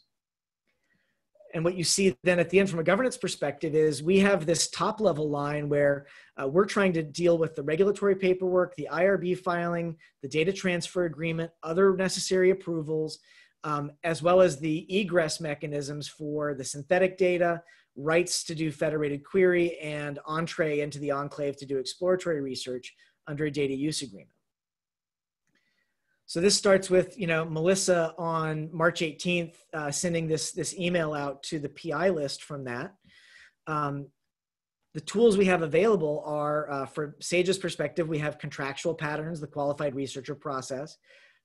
S2: and what you see then at the end from a governance perspective is we have this top level line where uh, we're trying to deal with the regulatory paperwork, the IRB filing, the data transfer agreement, other necessary approvals, um, as well as the egress mechanisms for the synthetic data, rights to do federated query, and entree into the enclave to do exploratory research under a data use agreement. So this starts with you know Melissa on March 18th uh, sending this this email out to the PI list from that. Um, the tools we have available are uh, for Sage's perspective, we have contractual patterns, the qualified researcher process.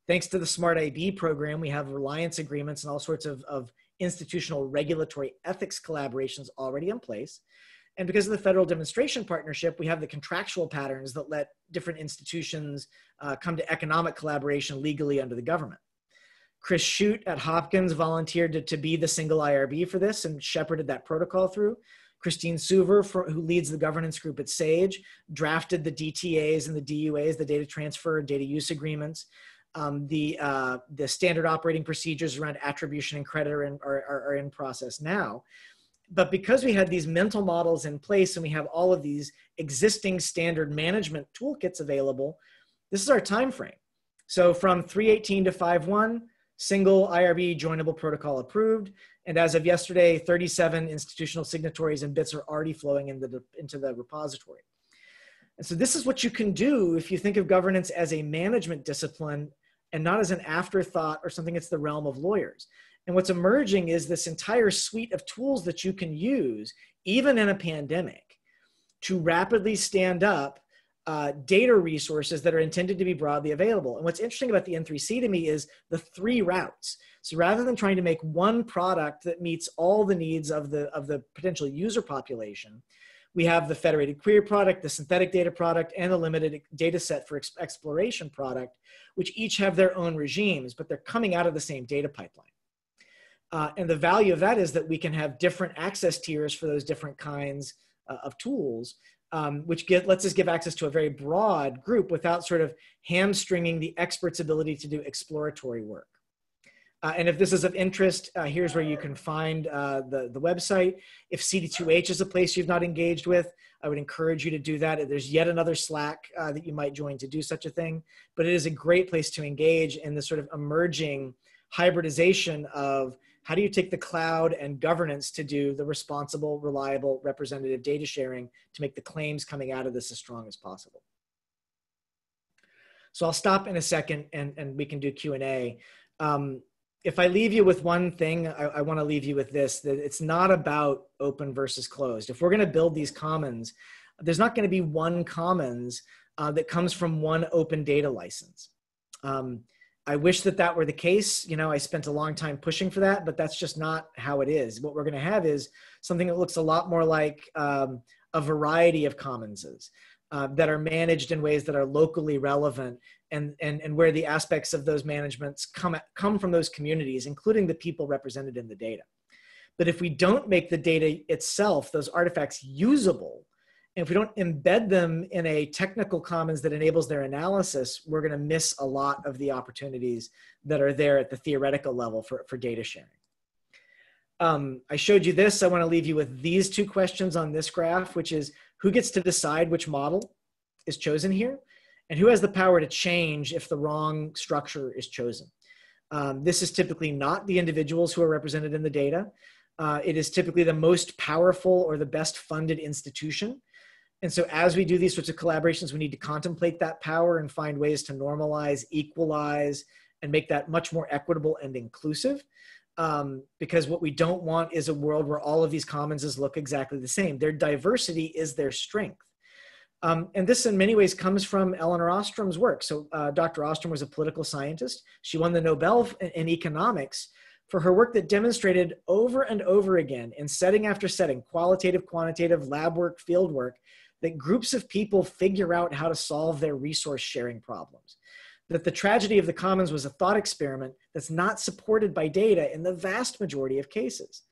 S2: Thanks to the Smart IRB program, we have reliance agreements and all sorts of, of institutional regulatory ethics collaborations already in place. And because of the federal demonstration partnership, we have the contractual patterns that let different institutions uh, come to economic collaboration legally under the government. Chris Chute at Hopkins volunteered to, to be the single IRB for this and shepherded that protocol through. Christine Suver, for, who leads the governance group at SAGE, drafted the DTAs and the DUAs, the data transfer and data use agreements. Um, the, uh, the standard operating procedures around attribution and credit are are, are in process now but because we had these mental models in place and we have all of these existing standard management toolkits available this is our time frame. So from 318 to 51 single irb joinable protocol approved. And as of yesterday 37 institutional signatories and bits are already flowing into the, into the repository. And so this is what you can do if you think of governance as a management discipline and not as an afterthought or something that's the realm of lawyers and what's emerging is this entire suite of tools that you can use, even in a pandemic, to rapidly stand up uh, data resources that are intended to be broadly available. And what's interesting about the N3C to me is the three routes. So rather than trying to make one product that meets all the needs of the, of the potential user population, we have the federated query product, the synthetic data product, and the limited data set for exploration product, which each have their own regimes, but they're coming out of the same data pipeline. Uh, and the value of that is that we can have different access tiers for those different kinds uh, of tools, um, which get, lets us give access to a very broad group without sort of hamstringing the expert's ability to do exploratory work. Uh, and if this is of interest, uh, here's where you can find uh, the, the website. If CD2H is a place you've not engaged with, I would encourage you to do that. There's yet another Slack uh, that you might join to do such a thing, but it is a great place to engage in the sort of emerging hybridization of how do you take the cloud and governance to do the responsible, reliable, representative data sharing to make the claims coming out of this as strong as possible? So I'll stop in a second and, and we can do Q&A. Um, if I leave you with one thing, I, I want to leave you with this, that it's not about open versus closed. If we're going to build these commons, there's not going to be one commons uh, that comes from one open data license. Um, I wish that that were the case. You know, I spent a long time pushing for that, but that's just not how it is. What we're going to have is something that looks a lot more like um, a variety of commonses uh, that are managed in ways that are locally relevant and, and, and where the aspects of those managements come, come from those communities, including the people represented in the data. But if we don't make the data itself, those artifacts usable, if we don't embed them in a technical commons that enables their analysis, we're going to miss a lot of the opportunities that are there at the theoretical level for, for data sharing. Um, I showed you this. I want to leave you with these two questions on this graph, which is who gets to decide which model is chosen here? And who has the power to change if the wrong structure is chosen? Um, this is typically not the individuals who are represented in the data. Uh, it is typically the most powerful or the best funded institution and so, as we do these sorts of collaborations, we need to contemplate that power and find ways to normalize, equalize, and make that much more equitable and inclusive. Um, because what we don't want is a world where all of these commonses look exactly the same. Their diversity is their strength. Um, and this, in many ways, comes from Elinor Ostrom's work. So, uh, Dr. Ostrom was a political scientist. She won the Nobel in, in economics for her work that demonstrated over and over again in setting after setting, qualitative, quantitative, lab work, field work, that groups of people figure out how to solve their resource sharing problems. That the tragedy of the commons was a thought experiment that's not supported by data in the vast majority of cases.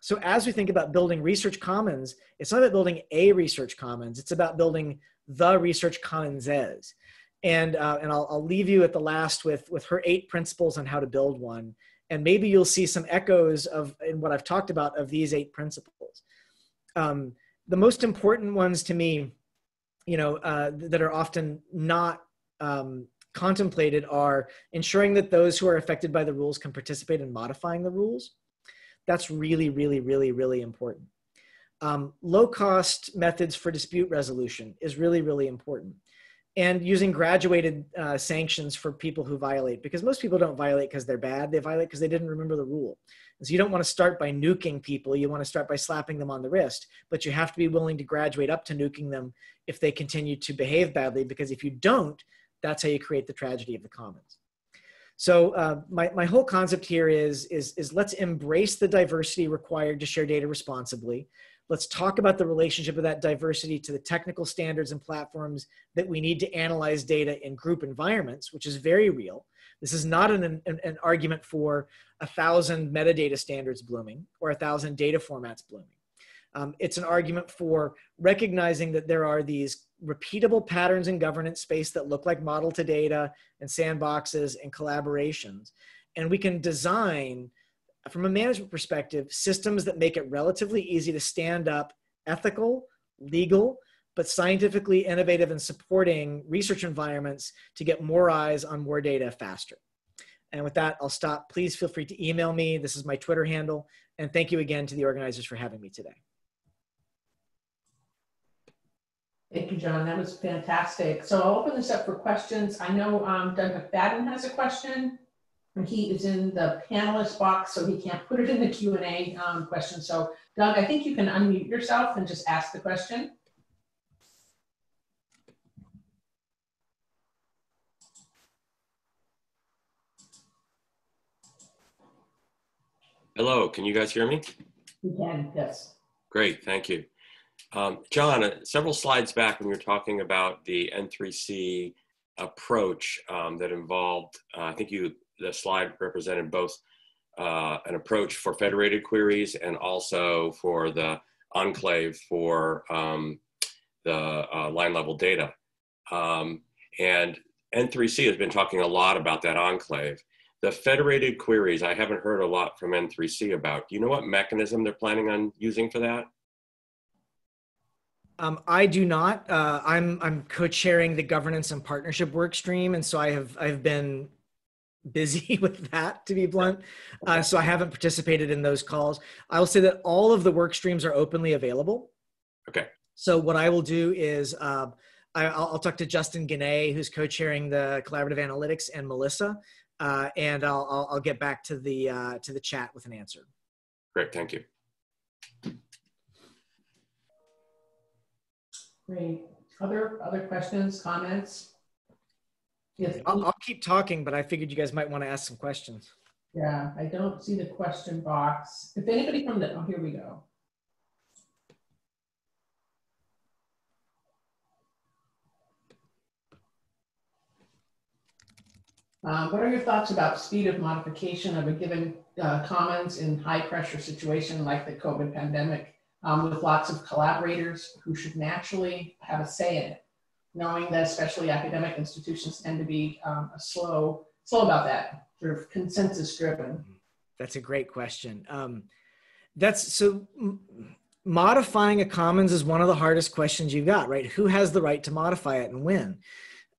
S2: So as we think about building research commons, it's not about building a research commons, it's about building the research commonses. And, uh, and I'll, I'll leave you at the last with, with her eight principles on how to build one. And maybe you'll see some echoes of in what I've talked about of these eight principles. Um, the most important ones to me, you know, uh, that are often not um, contemplated are ensuring that those who are affected by the rules can participate in modifying the rules. That's really, really, really, really important. Um, low cost methods for dispute resolution is really, really important. And using graduated uh, sanctions for people who violate, because most people don't violate because they're bad, they violate because they didn't remember the rule. So you don't want to start by nuking people, you want to start by slapping them on the wrist, but you have to be willing to graduate up to nuking them if they continue to behave badly, because if you don't, that's how you create the tragedy of the commons. So uh, my, my whole concept here is, is, is let's embrace the diversity required to share data responsibly. Let's talk about the relationship of that diversity to the technical standards and platforms that we need to analyze data in group environments, which is very real. This is not an, an, an argument for a thousand metadata standards blooming or a thousand data formats blooming. Um, it's an argument for recognizing that there are these repeatable patterns in governance space that look like model to data and sandboxes and collaborations. And we can design from a management perspective, systems that make it relatively easy to stand up ethical, legal, but scientifically innovative and supporting research environments to get more eyes on more data faster. And with that, I'll stop. Please feel free to email me. This is my Twitter handle. And thank you again to the organizers for having me today.
S3: Thank you, John. That was fantastic. So I'll open this up for questions. I know um, Doug McFadden has a question and he is in the panelist box, so he can't put it in the Q&A um, question. So Doug, I think you can unmute yourself and just ask the question.
S4: Hello, can you guys hear me?
S3: We can, yes.
S4: Great, thank you. Um, John, uh, several slides back when you were talking about the N3C approach um, that involved, uh, I think you the slide represented both uh, an approach for federated queries and also for the enclave for um, the uh, line level data. Um, and N3C has been talking a lot about that enclave. The federated queries, I haven't heard a lot from N3C about. Do you know what mechanism they're planning on using for that?
S2: Um, I do not. Uh, I'm I'm co-chairing the governance and partnership work stream, and so I have I've been busy (laughs) with that to be blunt uh, so i haven't participated in those calls i will say that all of the work streams are openly available
S4: okay
S2: so what i will do is uh, I, will talk to justin Guinney, who's co-chairing the collaborative analytics and melissa uh, and I'll, I'll, I'll get back to the uh, to the chat with an answer
S4: great thank you
S3: great other other questions comments
S2: Yes. I'll, I'll keep talking, but I figured you guys might want to ask some questions.
S3: Yeah, I don't see the question box. If anybody from the, oh, here we go. Uh, what are your thoughts about speed of modification of a given uh, commons in high pressure situation like the COVID pandemic um, with lots of collaborators who should naturally have a say in it? knowing that especially academic institutions tend to be um, slow, slow about that, sort of consensus driven?
S2: That's a great question. Um, that's so modifying a commons is one of the hardest questions you've got, right? Who has the right to modify it and when?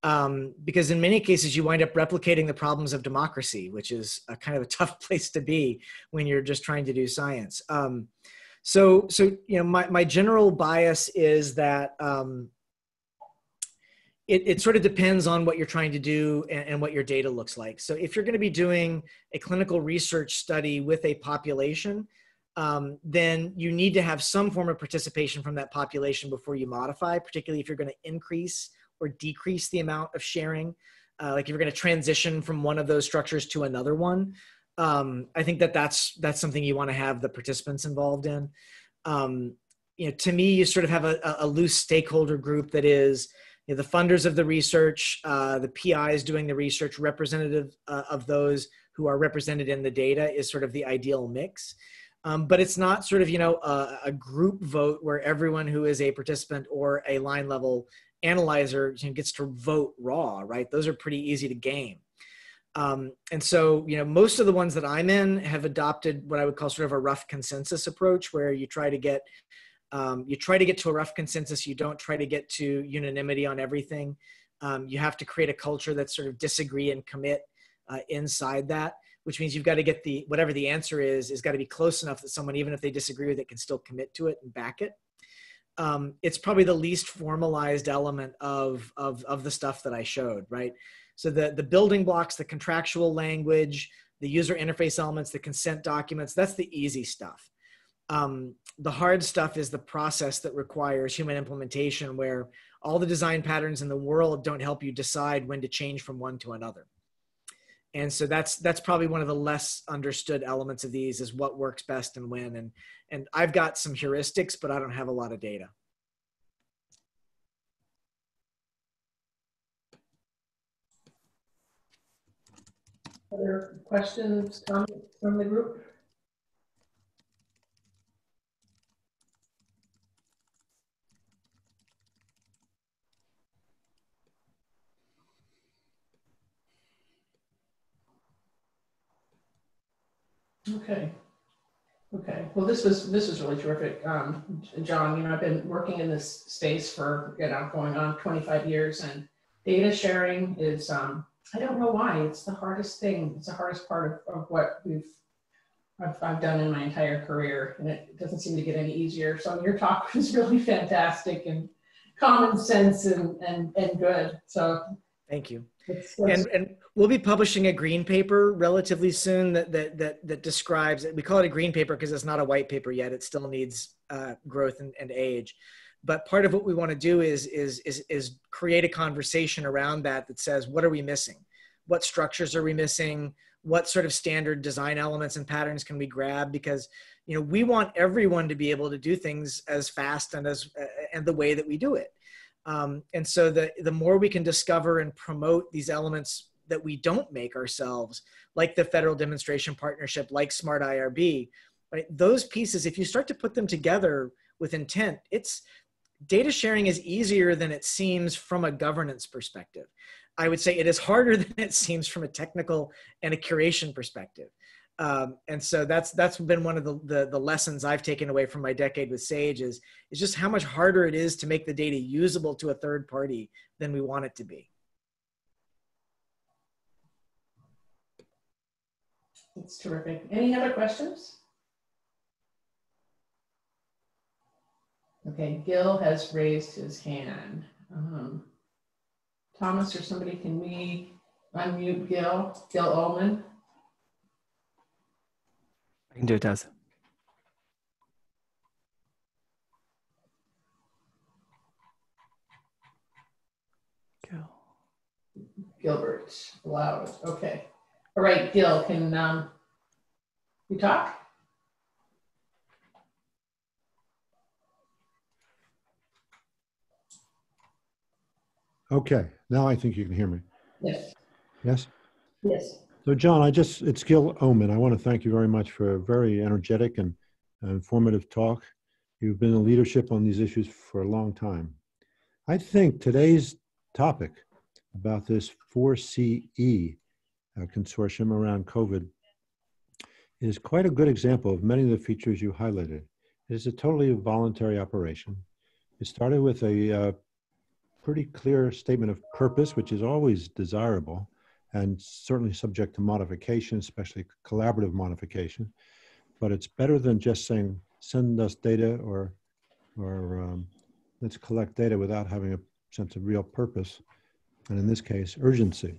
S2: Um, because in many cases you wind up replicating the problems of democracy, which is a kind of a (laughs) tough place to be when you're just trying to do science. Um, so, so you know, my my general bias is that um, it, it sort of depends on what you're trying to do and, and what your data looks like. So if you're going to be doing a clinical research study with a population, um, then you need to have some form of participation from that population before you modify, particularly if you're going to increase or decrease the amount of sharing. Uh, like if you're going to transition from one of those structures to another one. Um, I think that that's that's something you want to have the participants involved in. Um, you know, to me, you sort of have a, a loose stakeholder group that is you know, the funders of the research, uh, the PIs doing the research, representative uh, of those who are represented in the data is sort of the ideal mix. Um, but it's not sort of you know a, a, group vote where everyone who is a participant or a line level analyzer you know, gets to vote raw, right? Those are pretty easy to game. Um, and so, you know, most of the ones that I'm in have adopted what I would call sort of a rough consensus approach, where you try to get um, you try to get to a rough consensus. You don't try to get to unanimity on everything. Um, you have to create a culture that sort of disagree and commit uh, inside that, which means you've got to get the whatever the answer is is got to be close enough that someone, even if they disagree with it, can still commit to it and back it. Um, it's probably the least formalized element of, of of the stuff that I showed, right? So the the building blocks, the contractual language, the user interface elements, the consent documents, that's the easy stuff um, the hard stuff is the process that requires human implementation where all the design patterns in the world don't help you decide when to change from one to another and so that's that's probably one of the less understood elements of these is what works best and when. And and i've got some heuristics but i don't have a lot of data.
S3: Other questions from the group Okay. Okay. Well, this was this was really terrific, um, John. You know, I've been working in this space for you know going on 25 years, and data sharing is um, I don't know why it's the hardest thing. It's the hardest part of, of what we've I've, I've done in my entire career, and it doesn't seem to get any easier. So your talk (laughs) was really fantastic and common sense and and and good. So
S2: thank you. And, and we'll be publishing a green paper relatively soon that that that, that describes it. We call it a green paper because it's not a white paper yet. It still needs uh, growth and, and age. But part of what we want to do is, is is is create a conversation around that that says, what are we missing? What structures are we missing? What sort of standard design elements and patterns can we grab? Because you know we want everyone to be able to do things as fast and as uh, and the way that we do it um, and so the, the more we can discover and promote these elements that we don't make ourselves, like the federal demonstration partnership, like Smart IRB, right? Those pieces, if you start to put them together with intent, it's data sharing is easier than it seems from a governance perspective. I would say it is harder (laughs) than it seems from a technical and a curation perspective. Um, and so that's that's been one of the, the, the lessons I've taken away from my decade with Sage is is just how much harder it is to make the data usable to a third party than we want it to be.
S3: That's terrific. Any other questions? Okay, Gil has raised his hand. Um, Thomas or somebody, can we unmute Gil? Gil Ullman?
S5: I can do it, Des.
S3: Gil. Gilbert, loud. Okay. All right, Gil, can um, you talk?
S6: Okay, now I think you can hear me.
S3: Yes.
S6: Yes?
S3: Yes.
S6: So John, I just, it's Gil Omenn. I want to thank you very much for a very energetic and informative talk. You've been in leadership on these issues for a long time. I think today's topic about this 4CE uh, consortium around COVID is quite a good example of many of the features you highlighted. It is a totally voluntary operation. It started with a uh, pretty clear statement of purpose, which is always desirable and certainly subject to modification, especially collaborative modification. But it's better than just saying, send us data or, or um, let's collect data without having a sense of real purpose. And in this case, urgency.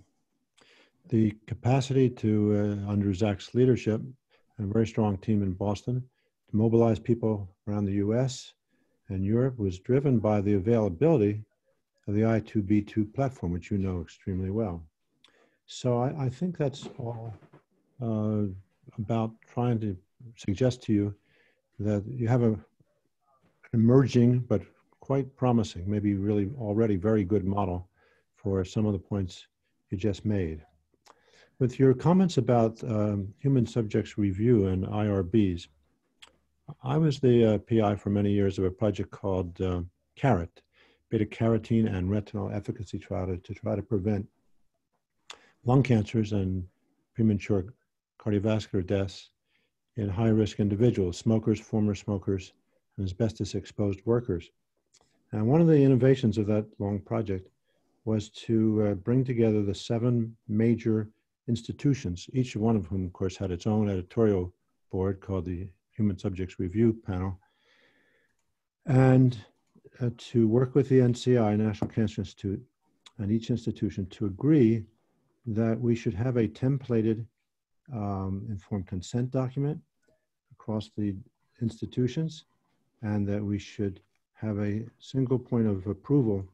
S6: The capacity to, uh, under Zach's leadership, and a very strong team in Boston, to mobilize people around the US and Europe was driven by the availability of the I2B2 platform, which you know extremely well. So I, I think that's all uh, about trying to suggest to you that you have a emerging but quite promising, maybe really already very good model for some of the points you just made. With your comments about um, human subjects review and IRBs, I was the uh, PI for many years of a project called uh, CARET, beta carotene and retinal efficacy trial to, to try to prevent lung cancers and premature cardiovascular deaths in high risk individuals, smokers, former smokers, and asbestos exposed workers. And one of the innovations of that long project was to uh, bring together the seven major institutions, each one of whom, of course, had its own editorial board called the Human Subjects Review Panel, and uh, to work with the NCI, National Cancer Institute, and each institution to agree that we should have a templated um, informed consent document across the institutions and that we should have a single point of approval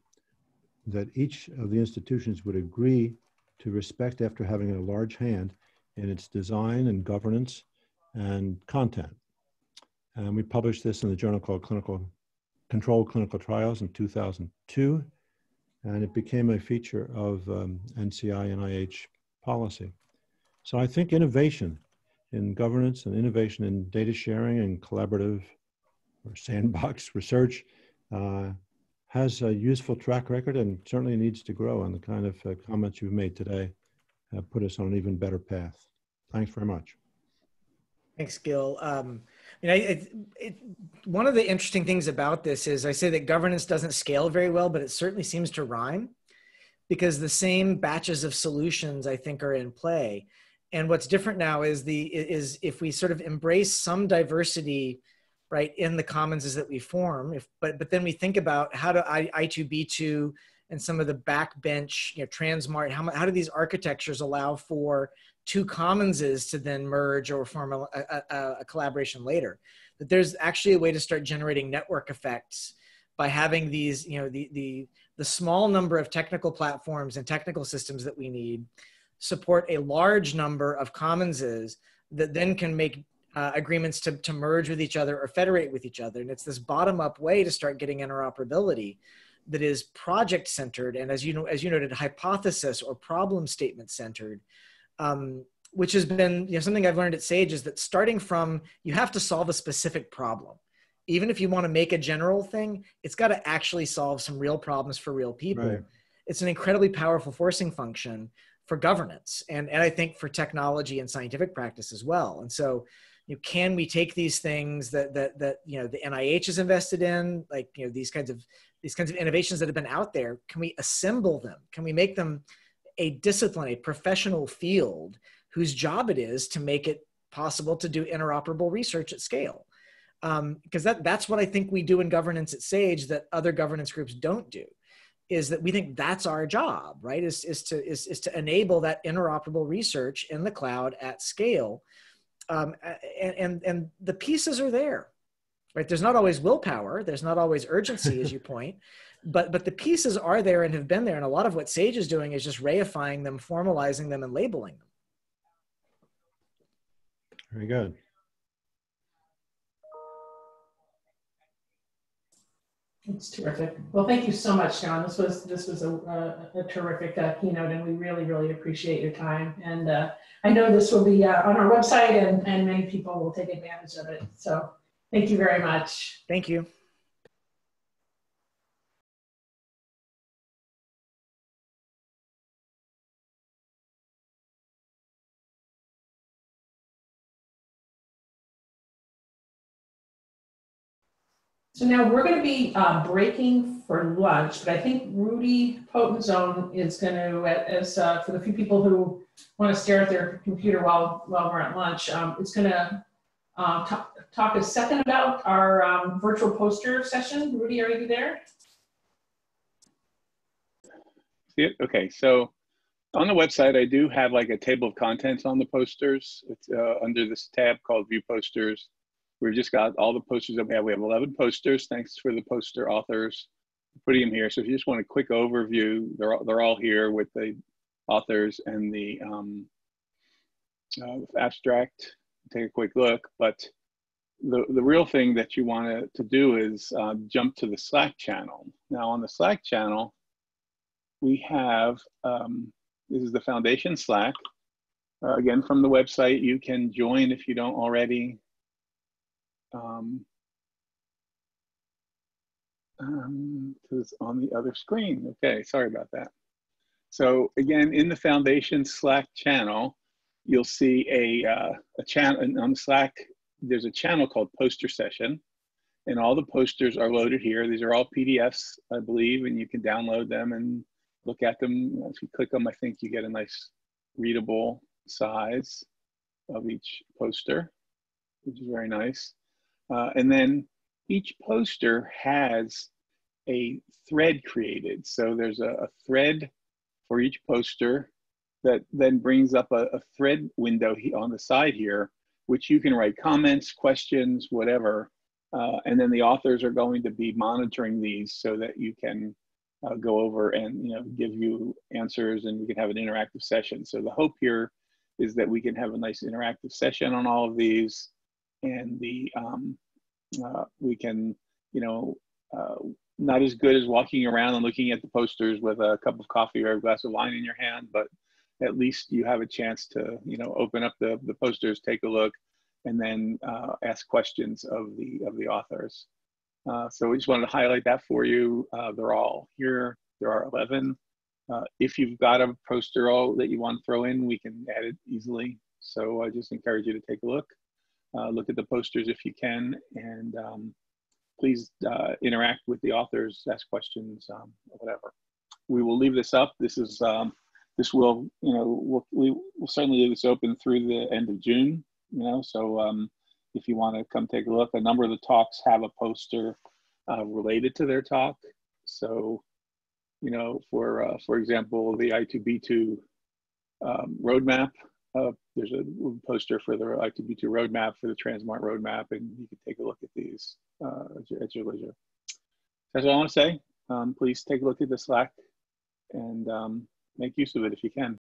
S6: that each of the institutions would agree to respect after having a large hand in its design and governance and content. And we published this in the journal called Clinical Controlled Clinical Trials in 2002, and it became a feature of um, NCI and NIH policy. So I think innovation in governance and innovation in data sharing and collaborative or sandbox (laughs) research uh, has a useful track record and certainly needs to grow. And the kind of uh, comments you've made today have put us on an even better path. Thanks very much.
S2: Thanks, Gil. Um, mean, I, it, it, one of the interesting things about this is I say that governance doesn't scale very well, but it certainly seems to rhyme because the same batches of solutions I think are in play. And what's different now is the is if we sort of embrace some diversity right in the commons is that we form if but but then we think about how do I, i2b2 and some of the backbench you know tranSMART how, how do these architectures allow for two commonses to then merge or form a, a, a collaboration later that there's actually a way to start generating network effects by having these you know the the the small number of technical platforms and technical systems that we need support a large number of commonses that then can make uh, agreements to, to merge with each other or federate with each other. And it's this bottom up way to start getting interoperability that is project centered and as you know as you noted hypothesis or problem statement centered um, which has been you know something i've learned at sage is that starting from you have to solve a specific problem even if you want to make a general thing it's got to actually solve some real problems for real people right. it's an incredibly powerful forcing function for governance and, and i think for technology and scientific practice as well and so you know, can we take these things that that that you know the NIH is invested in, like you know these kinds of these kinds of innovations that have been out there? Can we assemble them? Can we make them a discipline, a professional field whose job it is to make it possible to do interoperable research at scale? Because um, that that's what I think we do in governance at Sage that other governance groups don't do is that we think that's our job right? Is, is to is, is to enable that interoperable research in the cloud at scale. Um, and, and and the pieces are there right there's not always willpower there's not always urgency as you (laughs) point but but the pieces are there and have been there and a lot of what sage is doing is just reifying them formalizing them and labeling them
S6: very good
S3: It's terrific. Well, thank you so much, John. This was this was a, a, a terrific uh, keynote, and we really really appreciate your time. And uh, I know this will be uh, on our website, and and many people will take advantage of it. So thank you very much.
S2: Thank you.
S3: So now we're going to be uh, breaking for lunch, but I think Rudy Potenzone is going to, as uh, for the few people who want to stare at their computer while while we're at lunch, um, it's going to uh, talk, a second about our um, virtual poster session. Rudy, are you there?
S1: It? Okay, so on the website, I do have like a table of contents on the posters. It's uh, under this tab called View Posters. We've just got all the posters that we have. We have 11 posters. Thanks for the poster authors putting them here. So if you just want a quick overview, they're all, they're all here with the authors and the um, uh, abstract take a quick look. But the, the real thing that you want to, do is uh, jump to the Slack channel. Now on the Slack channel, we have, um, this is the Foundation Slack. Uh, again, from the website, you can join if you don't already. Um, um, it's on the other screen. Okay, sorry about that. So again, in the Foundation Slack channel, you'll see a, uh, a channel on Slack. There's a channel called Poster Session, and all the posters are loaded here. These are all PDFs, I believe, and you can download them and look at them. If you click them, I think you get a nice readable size of each poster, which is very nice. Uh, and then each poster has a thread created. So there's a, a thread for each poster that then brings up a, a thread window on the side here, which you can write comments, questions, whatever. Uh, and then the authors are going to be monitoring these so that you can uh, go over and you know give you answers and we can have an interactive session. So the hope here is that we can have a nice interactive session on all of these and the um, uh, we can you know uh, not as good as walking around and looking at the posters with a cup of coffee or a glass of wine in your hand, but at least you have a chance to, you know, open up the, the posters, take a look, and then uh, ask questions of the of the authors. Uh, so we just wanted to highlight that for you. Uh, they're all here. There are 11. Uh, if you've got a poster all that you want to throw in, we can add it easily. So I just encourage you to take a look. Uh, look at the posters if you can, and um, please uh, interact with the authors, ask questions, um, whatever. We will leave this up. This is um, this will you know we'll, we will certainly leave this open through the end of June. You know, so um, if you want to come take a look, a number of the talks have a poster uh, related to their talk. So, you know, for uh, for example, the I2B2 um, roadmap uh, there's a poster for the I2B2 roadmap for the tranSMART roadmap, and you can take a look at these uh, at, your, at, your, leisure. That's all I want to say. Um, please take a look at the Slack and um, make use of it if you can.